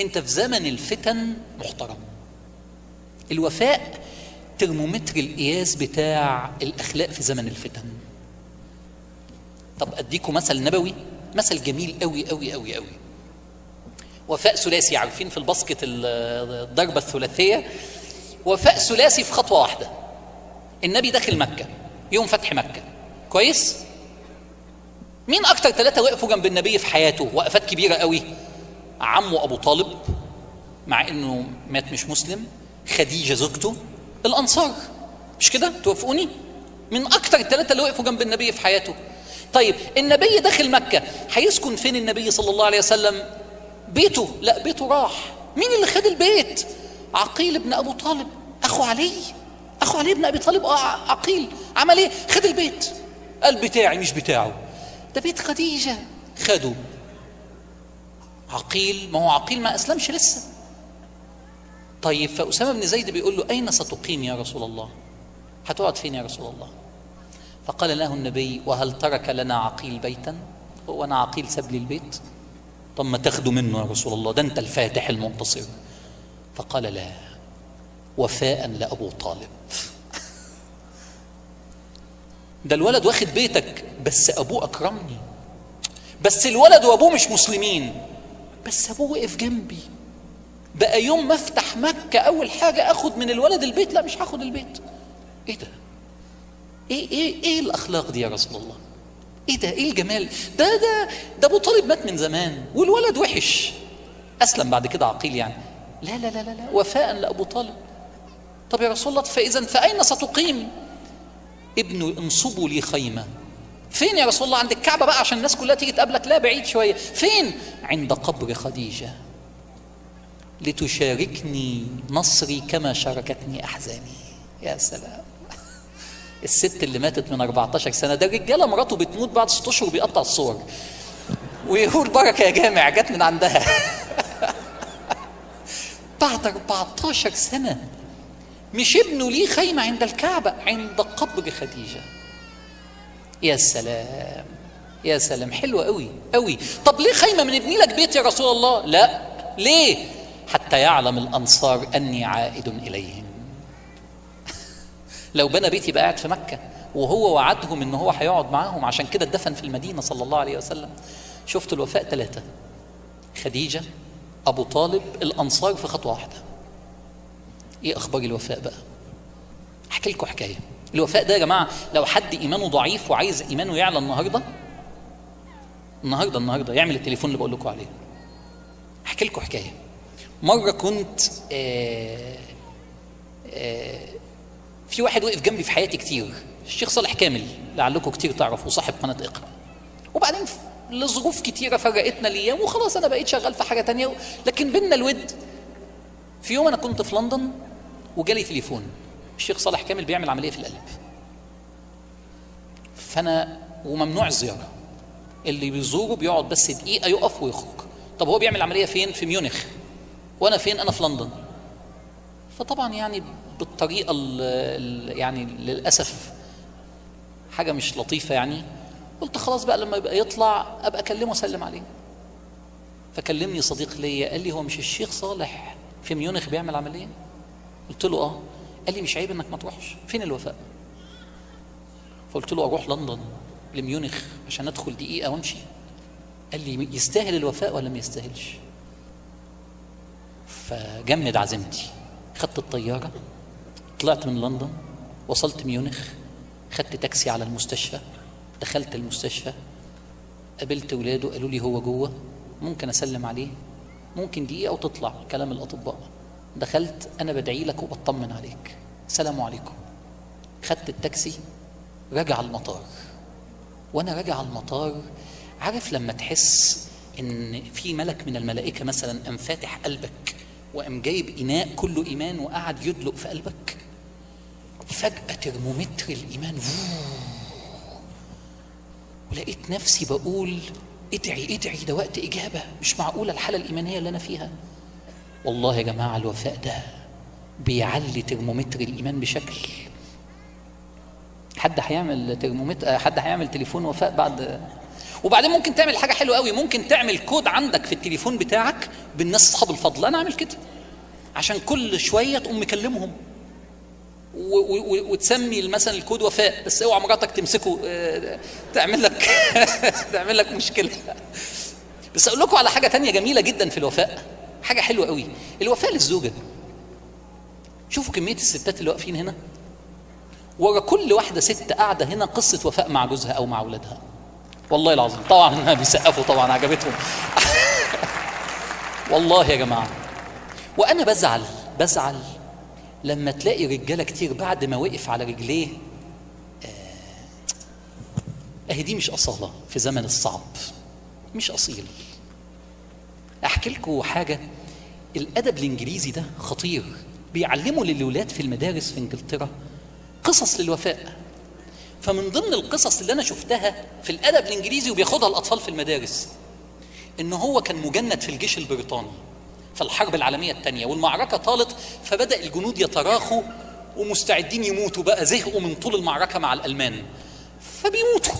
انت في زمن الفتن محترم. الوفاء ترمومتر القياس بتاع الأخلاق في زمن الفتن. طب أديكم مثل نبوي؟ مثل جميل قوي قوي قوي قوي وفاء ثلاثي عارفين في الباسكت الضربة الثلاثية؟ وفاء ثلاثي في خطوة واحدة. النبي داخل مكة يوم فتح مكة. كويس؟ مين أكتر ثلاثة وقفوا جنب النبي في حياته؟ وقفات كبيرة قوي عمه أبو طالب مع إنه مات مش مسلم خديجة زوجته الأنصار. مش كده؟ توافقوني؟ من أكتر الثلاثة اللي وقفوا جنب النبي في حياته. طيب النبي داخل مكة هيسكن فين النبي صلى الله عليه وسلم؟ بيته. لا بيته راح. مين اللي خد البيت؟ عقيل بن أبو طالب. أخو علي. أخو علي بن أبي طالب. آه عقيل. عمل إيه؟ خد البيت. قال بتاعي مش بتاعه. ده بيت خديجة. خده. عقيل ما هو عقيل ما أسلمش لسه. طيب فأسامة بن زيد بيقول له أين ستقيم يا رسول الله؟ هتقعد فين يا رسول الله؟ فقال له النبي وهل ترك لنا عقيل بيتا؟ هو أنا عقيل ساب لي البيت. طب ما تاخده منه يا رسول الله ده أنت الفاتح المنتصر. فقال لا وفاء لأبو طالب. ده الولد واخد بيتك بس أبوه أكرمني. بس الولد وأبوه مش مسلمين. بس ابوه وقف جنبي. بقى يوم ما افتح مكة اول حاجة اخد من الولد البيت لا مش هاخد البيت. إيه ده؟ إيه إيه إيه الاخلاق دي يا رسول الله؟ إيه ده؟ إيه الجمال؟ ده ده ده ابو طالب مات من زمان والولد وحش. اسلم بعد كده عقيل يعني. لا لا لا لا, لا. وفاء لابو طالب. طب يا رسول الله فاذا فاين ستقيم؟ ابنه انصبوا لي خيمة. فين يا رسول الله؟ عند الكعبة بقى عشان الناس كلها تيجي تقابلك. لا بعيد شوية. فين؟ عند قبر خديجة. لتشاركني نصري كما شاركتني أحزاني. يا سلام. الست اللي ماتت من 14 سنة. ده الرجالة مراته بتموت بعد ست اشهر بيقطع الصور. ويقول بركة يا جامع جت من عندها. بعد 14 سنة مش ابنه ليه خيمة عند الكعبة؟ عند قبر خديجة. يا سلام يا سلام. حلوة قوي قوي طب ليه خيمة من ابني لك بيت يا رسول الله؟ لا. ليه؟ حتى يعلم الأنصار أني عائد إليهم. لو بنى بيت يبقى قاعد في مكة وهو وعدهم إن هو هيقعد معاهم. عشان كده اتدفن في المدينة صلى الله عليه وسلم. شفت الوفاء؟ ثلاثة خديجة أبو طالب الأنصار في خطوة واحدة. إيه أخبار الوفاء بقى؟ أحكي لكم حكاية. الوفاء ده يا جماعة لو حد إيمانه ضعيف وعايز إيمانه يعلى النهاردة النهاردة النهاردة يعمل التليفون اللي بقول لكم عليه. أحكي لكم حكاية. مرة كنت آه آه في واحد وقف جنبي في حياتي كتير الشيخ صالح كامل لعلكم كتير تعرفوا صاحب قناة اقرأ. وبعدين لظروف كتيرة فرقتنا الأيام وخلاص أنا بقيت شغال في حاجة تانية لكن بينا الود في يوم أنا كنت في لندن وجالي تليفون. الشيخ صالح كامل بيعمل عملية في القلب فأنا وممنوع الزيارة. اللي بيزوره بيقعد بس دقيقة يقف ويخرج. طب هو بيعمل عملية فين؟ في ميونخ. وأنا فين؟ أنا في لندن. فطبعا يعني بالطريقة ال ال يعني للأسف حاجة مش لطيفة يعني. قلت خلاص بقى لما يبقى يطلع أبقى أكلمه وأسلم عليه. فكلمني صديق ليا قال لي هو مش الشيخ صالح في ميونخ بيعمل عملية؟ قلت له آه. قال لي مش عيب إنك ما تروحش. فين الوفاء؟ فقلت له أروح لندن لميونخ عشان أدخل دقيقة وأمشي. قال لي يستاهل الوفاء ولا ما يستاهلش؟ فجمد عزيمتي خدت الطيارة طلعت من لندن وصلت ميونخ خدت تاكسي على المستشفى دخلت المستشفى قابلت ولاده قالوا لي هو جوه ممكن أسلم عليه؟ ممكن دقيقة وتطلع. كلام الأطباء. دخلت أنا بدعي لك وبطمن عليك. سلام عليكم. خدت التاكسي رجع المطار. وأنا راجع المطار عارف لما تحس إن في ملك من الملائكة مثلا قام فاتح قلبك وقام جايب إناء كله إيمان وقعد يدلق في قلبك؟ فجأة ترمومتر الإيمان ولقيت نفسي بقول ادعي ادعي ده وقت إجابة. مش معقولة الحالة الإيمانية اللي أنا فيها. والله يا جماعة الوفاء ده بيعلي ترمومتر الإيمان بشكل. حد هيعمل ترمومتر حد هيعمل تليفون وفاء بعد وبعدين ممكن تعمل حاجة حلوة قوي ممكن تعمل كود عندك في التليفون بتاعك بالناس أصحاب الفضل. أنا أعمل كده عشان كل شوية تقوم مكلمهم وتسمي مثلا الكود وفاء. بس اوعى مراتك تمسكه تعمل لك تعمل لك مشكلة. بس أقول لكم على حاجة تانية جميلة جدا في الوفاء. حاجة حلوة قوي. الوفاء للزوجة شوفوا كمية الستات اللي واقفين هنا. ورا كل واحدة ست قاعدة هنا قصة وفاء مع جوزها أو مع أولادها. والله العظيم. طبعا بيسقفوا طبعا عجبتهم. والله يا جماعة. وأنا بزعل بزعل لما تلاقي رجالة كتير بعد ما وقف على رجليه أهي دي مش أصالة في زمن الصعب. مش أصيل. أحكي لكم حاجة. الأدب الإنجليزي ده خطير. بيعلموا للولاد في المدارس في إنجلترا قصص للوفاء. فمن ضمن القصص اللي أنا شفتها في الأدب الإنجليزي وبياخدها الأطفال في المدارس إن هو كان مجند في الجيش البريطاني في الحرب العالمية الثانية والمعركة طالت فبدأ الجنود يتراخوا ومستعدين يموتوا بقى زهقوا من طول المعركة مع الألمان. فبيموتوا.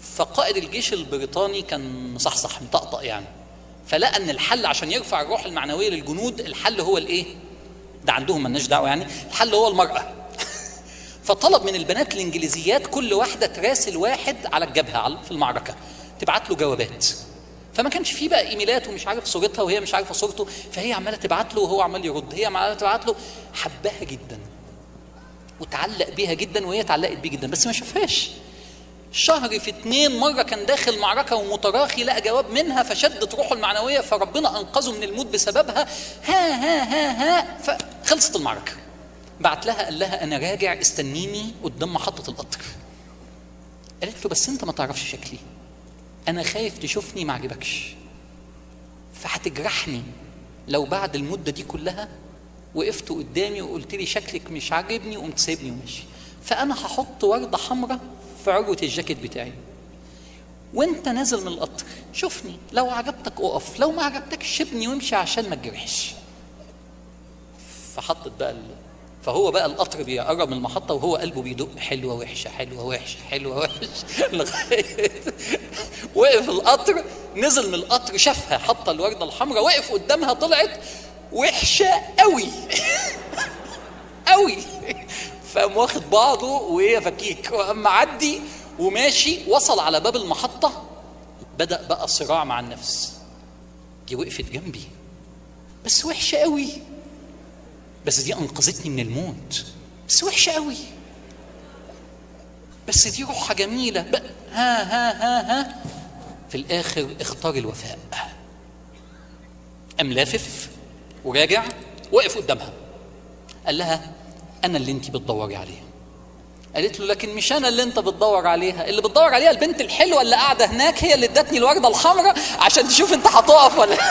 فقائد الجيش البريطاني كان مصحصح مطقطق يعني. فلقى إن الحل عشان يرفع الروح المعنوية للجنود الحل هو الإيه؟ ده عندهم مالناش دعوة يعني. الحل هو المرأة. فطلب من البنات الإنجليزيات كل واحدة تراسل واحد على الجبهه في المعركة تبعت له جوابات. فما كانش فيه بقى إيميلات ومش عارف صورتها وهي مش عارفة صورته فهي عمالة تبعت له وهو عمال يرد هي عمالة تبعت له. حبها جدا. وتعلق بيها جدا وهي اتعلقت بيه جدا بس ما شافهاش. شهر في اتنين مرة كان داخل معركة ومتراخي لقى جواب منها فشدت روحه المعنوية فربنا أنقذه من الموت بسببها. ها ها ها ها فخلصت المعركة. بعت لها قال لها أنا راجع استنيني قدام محطة القطر. قالت له بس أنت ما تعرفش شكلي. أنا خايف تشوفني ما عجبكش. فهتجرحني. لو بعد المدة دي كلها وقفت قدامي وقلت لي شكلك مش عاجبني وقمت سايبني وماشي. فأنا هحط وردة حمراء في عروه الجاكيت بتاعي. وانت نازل من القطر شوفني لو عجبتك أقف لو ما عجبتكش سيبني وامشي عشان ما تجرحش فحطت بقى ال... فهو بقى القطر بيقرب من المحطة وهو قلبه بيدق حلوة وحشة حلوة وحشة حلوة وحشة. لغاية وقف القطر نزل من القطر شافها حط الوردة الحمراء وقف قدامها طلعت وحشة قوي قوي فقام واخد بعضه وهي فكيك. وقام معدي وماشي وصل على باب المحطة. بدأ بقى صراع مع النفس. دي وقفت جنبي. بس وحشة قوي. بس دي أنقذتني من الموت. بس وحشة قوي. بس دي روحها جميلة. بقى ها ها ها ها. في الآخر اختار الوفاء. قام لافف وراجع وقف قدامها. قال لها أنا اللي أنت بتدوري عليه قالت له لكن مش أنا اللي أنت بتدور عليها اللي بتدور عليها البنت الحلوة اللي قاعدة هناك هي اللي ادتني الوردة الحمراء عشان تشوف أنت هتقف ولا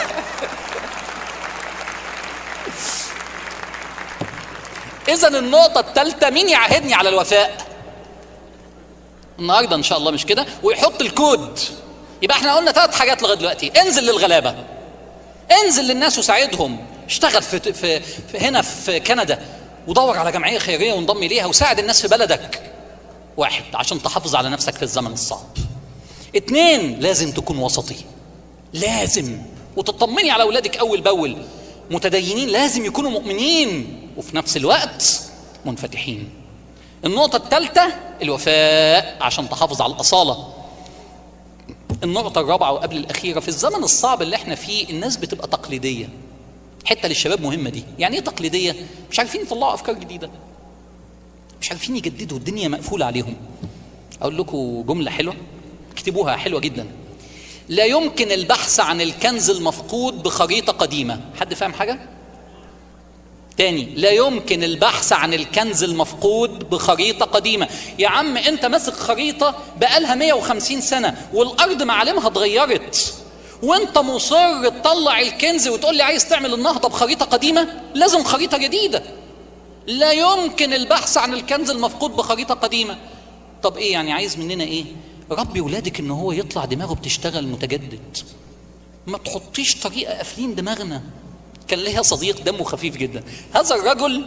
اذا النقطة الثالثه مين يعاهدني على الوفاء؟ النهارده إن شاء الله مش كده. ويحط الكود. يبقى إحنا قلنا ثلاث حاجات لغاية دلوقتي. انزل للغلابة. انزل للناس وساعدهم. اشتغل في, في, في هنا في كندا. ودور على جمعية خيرية وانضم اليها وساعد الناس في بلدك. واحد عشان تحافظ على نفسك في الزمن الصعب. اتنين لازم تكون وسطي. لازم. وتطمني على اولادك أول بأول. متدينين لازم يكونوا مؤمنين. وفي نفس الوقت منفتحين. النقطة الثالثة الوفاء عشان تحافظ على الأصالة. النقطة الرابعة وقبل الأخيرة في الزمن الصعب اللي إحنا فيه الناس بتبقى تقليدية. حتة للشباب مهمة دي. يعني إيه تقليدية؟ مش عارفين يطلعوا أفكار جديدة. مش عارفين يجددوا الدنيا مقفولة عليهم. أقول لكم جملة حلوة. اكتبوها حلوة جدا. لا يمكن البحث عن الكنز المفقود بخريطة قديمة. حد فاهم حاجة؟ تاني لا يمكن البحث عن الكنز المفقود بخريطة قديمة. يا عم أنت ماسك خريطة بقالها 150 سنة والأرض معالمها اتغيرت. وانت مصر تطلع الكنز وتقول لي عايز تعمل النهضة بخريطة قديمة؟ لازم خريطة جديدة. لا يمكن البحث عن الكنز المفقود بخريطة قديمة. طب إيه يعني؟ عايز مننا إيه؟ ربي ولادك إن هو يطلع دماغه بتشتغل متجدد. ما تحطيش طريقة قافلين دماغنا. كان ليا صديق دمه خفيف جدا. هذا الرجل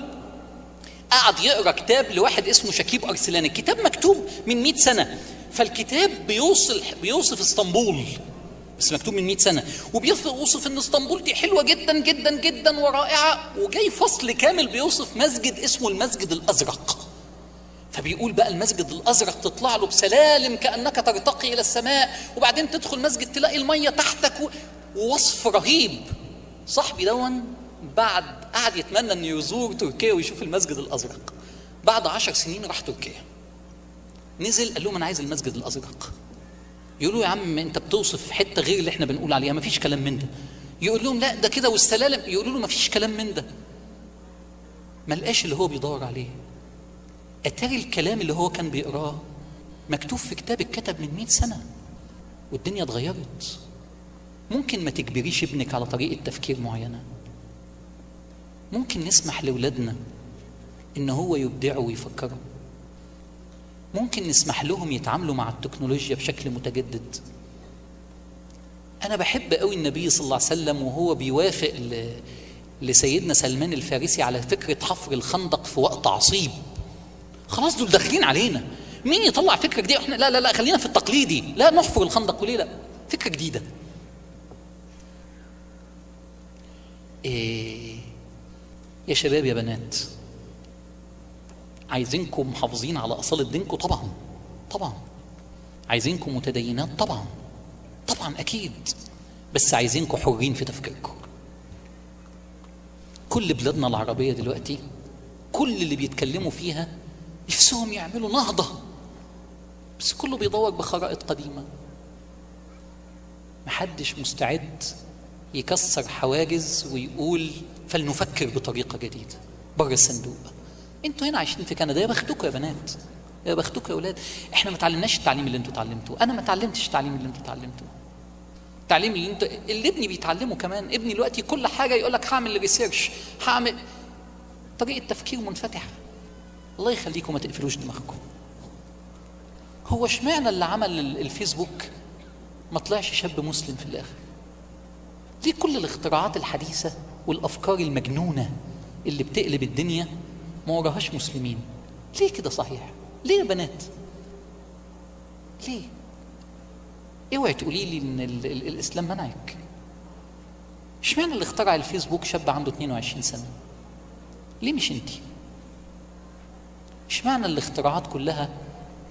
قعد يقرأ كتاب لواحد اسمه شكيب ارسلان الكتاب مكتوب من 100 سنة. فالكتاب بيوصل بيوصف إسطنبول. بس مكتوب من 100 سنة. وبيوصف إن إسطنبول دي حلوة جدا جدا جدا ورائعة. وجاي فصل كامل بيوصف مسجد اسمه المسجد الأزرق. فبيقول بقى المسجد الأزرق تطلع له بسلالم كأنك ترتقي إلى السماء وبعدين تدخل مسجد تلاقي المية تحتك ووصف رهيب. صاحبي دون بعد قعد يتمنى إنه يزور تركيا ويشوف المسجد الأزرق. بعد عشر سنين راح تركيا. نزل قال لهم أنا عايز المسجد الأزرق. يقولوا يا عم انت بتوصف حتة غير اللي إحنا بنقول عليها مفيش كلام من ده. يقول لهم لا ده كده والسلالم يقولوا له مفيش كلام من ده. ما لقاش اللي هو بيدور عليه. أتاري الكلام اللي هو كان بيقراه مكتوب في كتاب اتكتب من 100 سنة والدنيا اتغيرت. ممكن ما تجبريش ابنك على طريقة تفكير معينة. ممكن نسمح لأولادنا إن هو يبدعوا ويفكروا. ممكن نسمح لهم يتعاملوا مع التكنولوجيا بشكل متجدد. أنا بحب قوي النبي صلى الله عليه وسلم وهو بيوافق. لسيدنا سلمان الفارسي على فكرة حفر الخندق في وقت عصيب. خلاص دول داخلين علينا. مين يطلع فكرة جديدة؟ إحنا لا لا لا خلينا في التقليدي. لا نحفر الخندق وليه لا؟ فكرة جديدة. إيه يا شباب يا بنات عايزينكم محافظين على أصالة دينكم؟ طبعا طبعا. عايزينكم متدينات؟ طبعا طبعا أكيد. بس عايزينكم حرين في تفكيركم. كل بلادنا العربية دلوقتي كل اللي بيتكلموا فيها نفسهم يعملوا نهضة. بس كله بيدور بخرائط قديمة. محدش مستعد يكسر حواجز ويقول فلنفكر بطريقة جديدة. بره الصندوق. أنتوا هنا عايشين في كندا يا بختكم يا بنات. يا بختكم يا أولاد إحنا ما اتعلمناش التعليم اللي أنتوا اتعلمتوه أنا ما اتعلمتش التعليم اللي أنتوا اتعلمتوه التعليم اللي أنتوا اللي ابني بيتعلمه كمان. ابني دلوقتي كل حاجة يقول لك هعمل ريسيرش هعمل طريقه تفكير منفتحة. الله يخليكم ما تقفلوش دماغكم. هو اشمعنى اللي عمل ال- الفيسبوك ما طلعش شاب مسلم في الآخر؟ ليه كل الاختراعات الحديثة والأفكار المجنونة اللي بتقلب الدنيا ما وراهاش مسلمين. ليه كده صحيح؟ ليه يا بنات؟ ليه؟ اوعي تقولي لي إن ال ال الإسلام منعك. اشمعنى اللي اخترع الفيسبوك شاب عنده 22 سنة؟ ليه مش انت اشمعنى الاختراعات كلها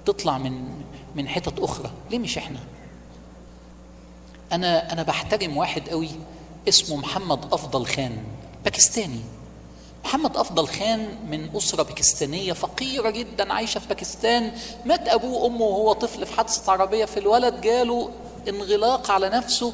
تطلع من من حتت أخرى؟ ليه مش إحنا؟ أنا أنا بحترم واحد قوي اسمه محمد أفضل خان باكستاني. محمد أفضل خان من أسرة باكستانية فقيرة جدا عايشة في باكستان. مات أبوه وأمه وهو طفل في حادثة عربية في الولد. جاله انغلاق على نفسه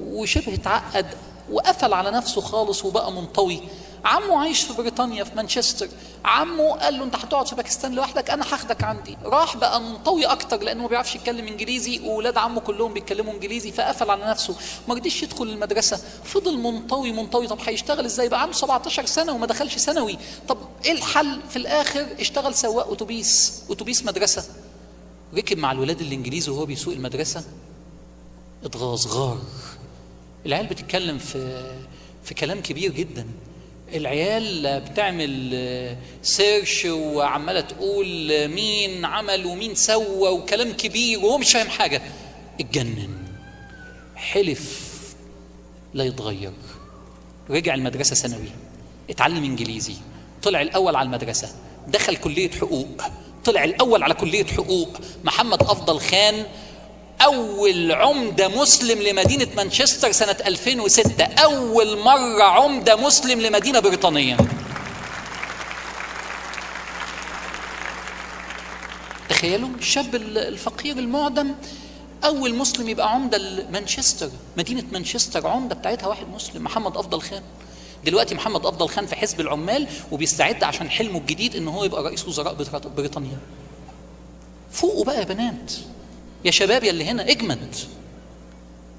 وشبه اتعقد وقفل على نفسه خالص وبقى منطوي. عمه عايش في بريطانيا في مانشستر. عمه قال له أنت هتقعد في باكستان لوحدك أنا هاخدك عندي. راح بقى منطوي أكتر لأنه ما بيعرفش يتكلم إنجليزي واولاد عمه كلهم بيتكلموا إنجليزي فقفل على نفسه. ما رضيش يدخل المدرسة. فضل منطوي منطوي. طب هيشتغل إزاي؟ بقى عنده 17 سنة وما دخلش ثانوي. طب إيه الحل؟ في الآخر اشتغل سواق أتوبيس أتوبيس مدرسة. ركب مع الولاد الإنجليزي وهو بيسوق المدرسة. اتغاظ غار. العيال بتتكلم في في كلام كبير جدا. العيال بتعمل سيرش وعمالة تقول مين عمل ومين سوى وكلام كبير وهو مش فاهم حاجة. اتجنن. حلف لا يتغير. رجع المدرسة ثانوي. اتعلم إنجليزي. طلع الأول على المدرسة. دخل كلية حقوق. طلع الأول على كلية حقوق. محمد أفضل خان أول عمدة مسلم لمدينة مانشستر سنة 2006 أول مرة عمدة مسلم لمدينة بريطانية. تخيلوا الشاب الفقير المعدم أول مسلم يبقى عمدة لمانشستر. مدينة مانشستر عمدة بتاعتها واحد مسلم محمد أفضل خان. دلوقتي محمد أفضل خان في حزب العمال وبيستعد عشان حلمه الجديد إن هو يبقى رئيس وزراء بريطانيا. فوقوا بقى يا بنات. يا شباب يا اللي هنا اجمد.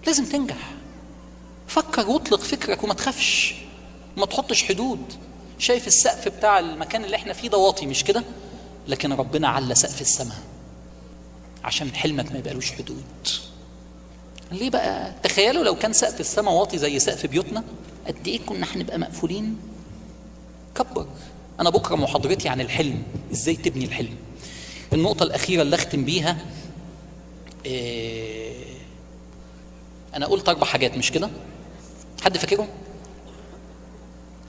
لازم تنجح. فكر واطلق فكرك وما تخافش. ما تحطش حدود. شايف السقف بتاع المكان اللي إحنا فيه ده واطي مش كده؟ لكن ربنا على سقف السماء. عشان حلمك ما يبقالوش حدود. ليه بقى؟ تخيلوا لو كان سقف السماء واطي زي سقف بيوتنا قد إيه كنا هنبقى مقفولين؟ كبر. أنا بكرة محاضرتي عن الحلم. إزاي تبني الحلم؟ النقطة الأخيرة اللي أختم بيها إيه أنا قلت أربع حاجات مش كده؟ حد فاكرهم؟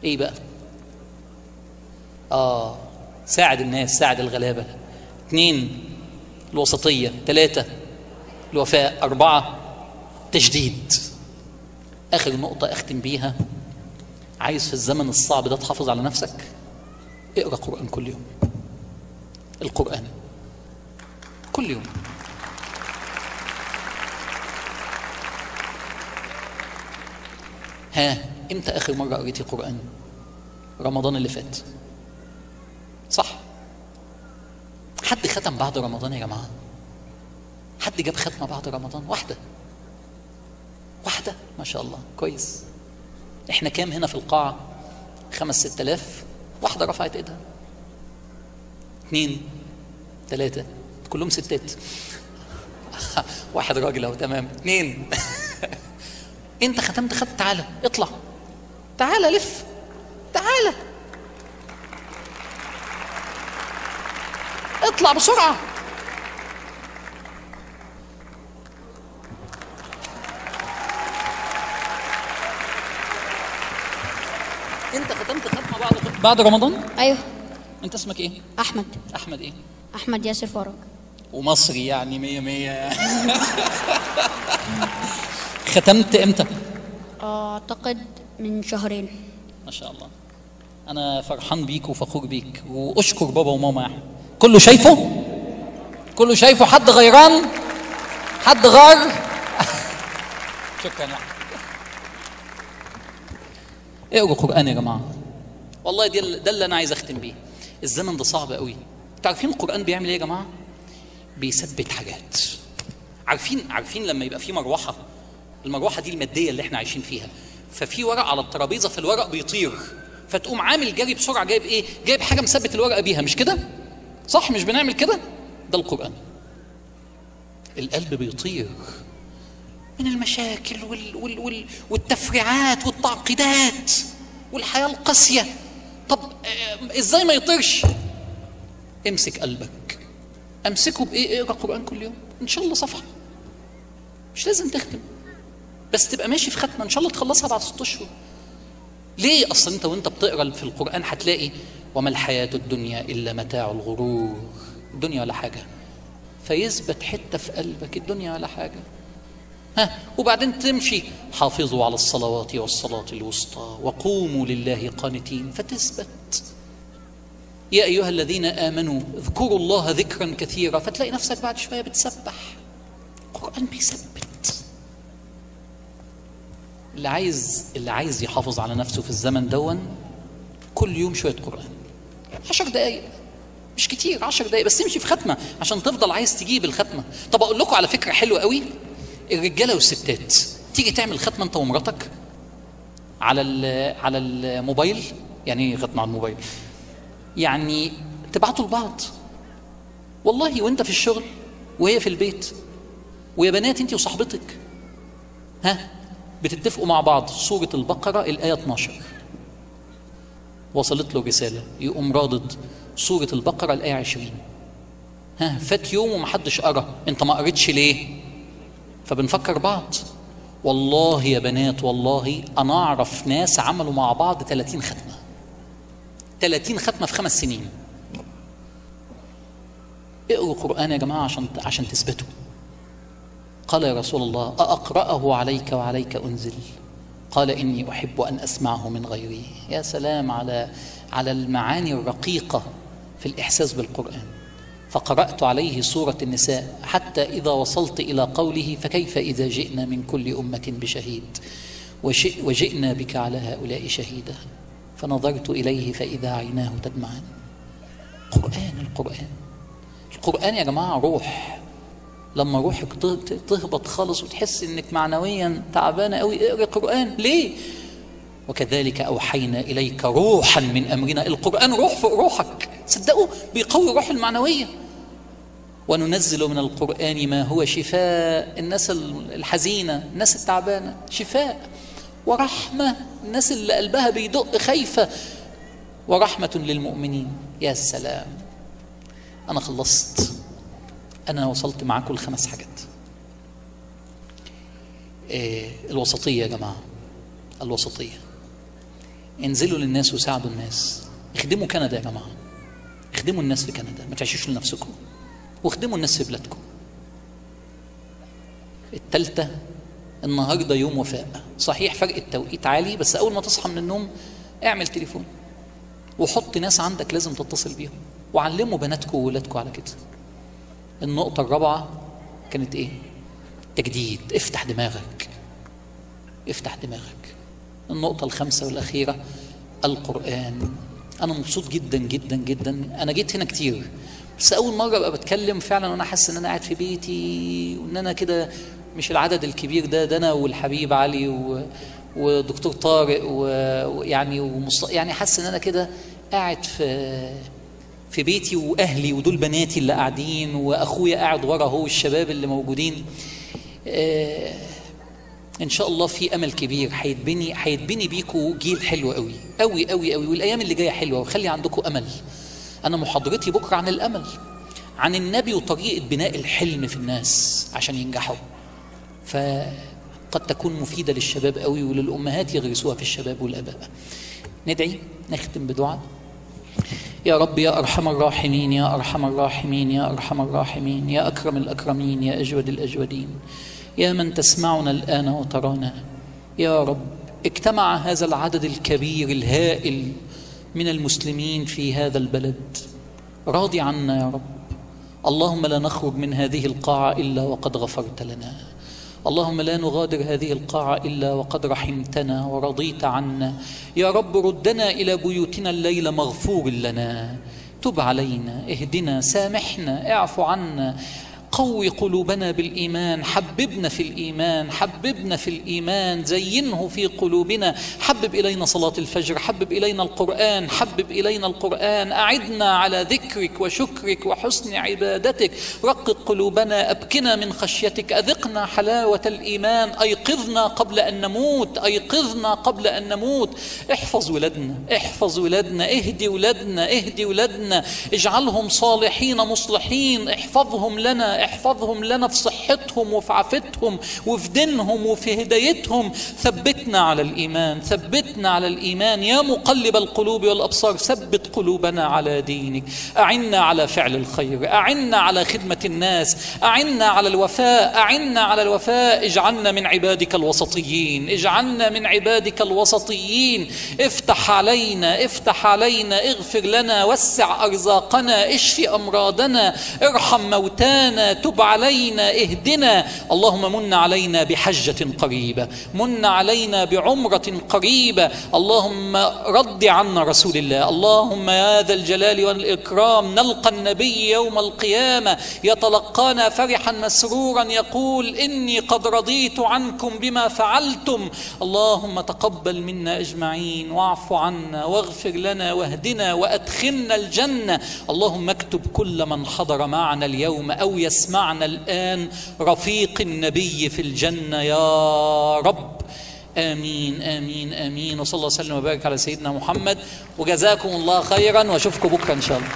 إيه بقى؟ آه ساعد الناس ساعد الغلابة. اثنين الوسطية. ثلاثة الوفاء. أربعة تجديد. آخر نقطة أختم بيها. عايز في الزمن الصعب ده تحافظ على نفسك؟ اقرأ قرآن كل يوم. القرآن. كل يوم. ها إمتى آخر مرة قريتي قران رمضان اللي فات. صح. حد ختم بعد رمضان يا جماعة؟ حد جاب ختمة بعد رمضان؟ واحدة. واحدة. ما شاء الله. كويس. إحنا كام هنا في القاعة؟ خمس ست آلاف. واحدة رفعت إيدها. اثنين ثلاثة كلهم ستات. واحد راجل أهو. تمام. اثنين انت ختمت ختم تعالى اطلع. تعالى لف. تعالى. اطلع بسرعة. انت ختمت ختمة بعد بعد رمضان؟ أيوه. انت اسمك إيه؟ أحمد. أحمد إيه؟ أحمد ياسر فرج ومصري يعني مية مية. ختمت إمتى؟ أعتقد من شهرين. ما شاء الله. أنا فرحان بيك وفخور بيك وأشكر بابا وماما. يا كله شايفه؟ كله شايفه؟ حد غيران؟ حد غار؟ شكرا يا اقروا قران يا جماعة. والله دي ده اللي أنا عايز أختم بيه. الزمن ده صعب قوي. عارفين القرآن بيعمل إيه يا جماعة؟ بيثبت حاجات. عارفين عارفين لما يبقى في مروحة المروحه دي المادية اللي إحنا عايشين فيها. ففي ورق على الترابيزة فالورق بيطير. فتقوم عامل جري بسرعة جايب إيه؟ جايب حاجة مثبت الورقة بيها مش كده؟ صح مش بنعمل كده؟ ده القرآن. القلب بيطير من المشاكل وال وال وال والتفريعات والتعقيدات والحياة القاسية. طب آه، إزاي ما يطيرش؟ امسك قلبك. أمسكه بإيه؟ اقرأ قرآن كل يوم. إن شاء الله صفحة. مش لازم تختم. بس تبقى ماشي في ختمة إن شاء الله تخلصها بعد ست أشهر. ليه أصلا أنت وأنت بتقرأ في القرآن هتلاقي وما الحياة الدنيا إلا متاع الغرور؟ الدنيا ولا حاجة. فيثبت حتة في قلبك الدنيا ولا حاجة. ها وبعدين تمشي حافظوا على الصلوات والصلاة الوسطى وقوموا لله قانتين فتثبت. يا أيها الذين آمنوا اذكروا الله ذكرا كثيرا فتلاقي نفسك بعد شوية بتسبح. القرآن بيثبت. اللي عايز اللي عايز يحافظ على نفسه في الزمن دون كل يوم شوية قرآن. عشر دقايق. مش كتير عشر دقايق. بس امشي في ختمة عشان تفضل عايز تجيب الختمة. طب أقول لكم على فكرة حلوة قوي. الرجالة والستات تيجي تعمل ختمة أنت ومراتك على ال- على الموبايل؟ يعني إيه ختمة على الموبايل؟ يعني تبعتوا لبعض. والله وأنت في الشغل وهي في البيت ويا بنات أنت وصاحبتك. ها؟ بتتفقوا مع بعض. سورة البقرة الآية 12 وصلت له رسالة. يقوم رادد سورة البقرة الآية 20 ها فات يوم ومحدش قرأ. انت ما قريتش ليه؟ فبنفكر بعض. والله يا بنات والله أنا أعرف ناس عملوا مع بعض 30 ختمة. 30 ختمة في خمس سنين. اقروا القرآن يا جماعة عشان عشان تثبتوا. قال يا رسول الله أأقرأه عليك وعليك أنزل؟ قال إني أحب أن أسمعه من غيري. يا سلام على على المعاني الرقيقة في الإحساس بالقرآن. فقرأت عليه سورة النساء حتى إذا وصلت إلى قوله فكيف إذا جئنا من كل أمة بشهيد؟ وجئنا بك على هؤلاء شهيدا. فنظرت إليه فإذا عيناه تدمعان. قرآن القرآن. القرآن يا جماعة روح. لما روحك تهبط خالص وتحس إنك معنويا تعبانة قوي اقرأ قران ليه؟ وكذلك أوحينا إليك روحا من أمرنا. القرآن روح فوق روحك. صدقوا بيقوي الروح المعنوية. وننزل من القرآن ما هو شفاء. الناس الحزينة الناس التعبانة شفاء. ورحمة. الناس اللي قلبها بيدق خايفة. ورحمة للمؤمنين. يا سلام. أنا خلصت. أنا وصلت معاكم لخمس حاجات. إيه الوسطية يا جماعة الوسطية. انزلوا للناس وساعدوا الناس. اخدموا كندا يا جماعة. اخدموا الناس في كندا ما تعيشوش لنفسكم. واخدموا الناس في بلادكم. التالتة النهاردة يوم وفاء. صحيح فرق التوقيت عالي بس أول ما تصحى من النوم اعمل تليفون. وحط ناس عندك لازم تتصل بيهم. وعلموا بناتكم وولادكم على كده. النقطة الرابعة كانت إيه؟ تجديد. افتح دماغك. افتح دماغك. النقطة الخامسة والأخيرة القرآن. أنا مبسوط جدا جدا جدا. أنا جيت هنا كتير. بس أول مرة أبقى بتكلم فعلا وأنا حاسس إن أنا قاعد في بيتي وإن أنا كده مش العدد الكبير ده ده أنا والحبيب علي و... ودكتور طارق ويعني ومصط... يعني حاسس إن أنا كده قاعد في في بيتي وأهلي ودول بناتي اللي قاعدين وأخويا قاعد ورا هو الشباب اللي موجودين آه إن شاء الله في أمل كبير هيتبني هيتبني بيكوا جيل حلو قوي قوي قوي قوي والأيام اللي جاية حلوة وخلي عندكم أمل. أنا محاضرتي بكرة عن الأمل عن النبي وطريقة بناء الحلم في الناس عشان ينجحوا. فقد تكون مفيدة للشباب قوي وللأمهات يغرسوها في الشباب والآباء. ندعي نختم بدعاء. يا رب يا أرحم الراحمين يا أرحم الراحمين يا أرحم الراحمين يا أكرم الأكرمين يا أجود الأجودين يا من تسمعنا الآن وترانا. يا رب اجتمع هذا العدد الكبير الهائل من المسلمين في هذا البلد. راضي عنا يا رب. اللهم لا نخرج من هذه القاعة إلا وقد غفرت لنا. اللهم لا نغادر هذه القاعة إلا وقد رحمتنا ورضيت عنا. يا رب ردنا إلى بيوتنا الليل مغفور لنا. تب علينا اهدنا سامحنا اعف عنا. قوي قلوبنا بالإيمان. حببنا في الإيمان. حببنا في الإيمان. زينه في قلوبنا. حبب إلينا صلاة الفجر. حبب إلينا القرآن. حبب إلينا القرآن. أعدنا على ذكرك وشكرك وحسن عبادتك. رقق قلوبنا. أبكنا من خشيتك. أذقنا حلاوة الإيمان. أيقظنا قبل أن نموت. أيقظنا قبل أن نموت. احفظ ولادنا. احفظ ولادنا. اهدي ولادنا. اهدي ولادنا. اجعلهم صالحين مصلحين. احفظهم لنا. احفظهم لنا في صحتهم وفي عافتهم وفي دينهم وفي هدايتهم. ثبتنا على الإيمان ثبتنا على الإيمان يا مقلب القلوب والأبصار. ثبت قلوبنا على دينك. أعنا على فعل الخير أعنا على خدمة الناس أعنا على الوفاء أعنا على الوفاء. اجعلنا من عبادك الوسطيين اجعلنا من عبادك الوسطيين. افتح علينا افتح علينا اغفر لنا وسع أرزاقنا اشفي أمراضنا ارحم موتانا تب علينا اهدنا. اللهم من علينا بحجة قريبة من علينا بعمرة قريبة. اللهم رد عنا رسول الله. اللهم يا ذا الجلال والإكرام نلقى النبي يوم القيامة. يتلقانا فرحا مسرورا يقول إني قد رضيت عنكم بما فعلتم. اللهم تقبل منا أجمعين واعف عنا واغفر لنا واهدنا وأدخلنا الجنة. اللهم اكتب كل من حضر معنا اليوم أو يسمعنا الآن رفيق النبي في الجنة يا رب. آمين آمين آمين. وصلى الله وسلم وبارك على سيدنا محمد. وجزاكم الله خيرا وأشوفكم بكرة إن شاء الله.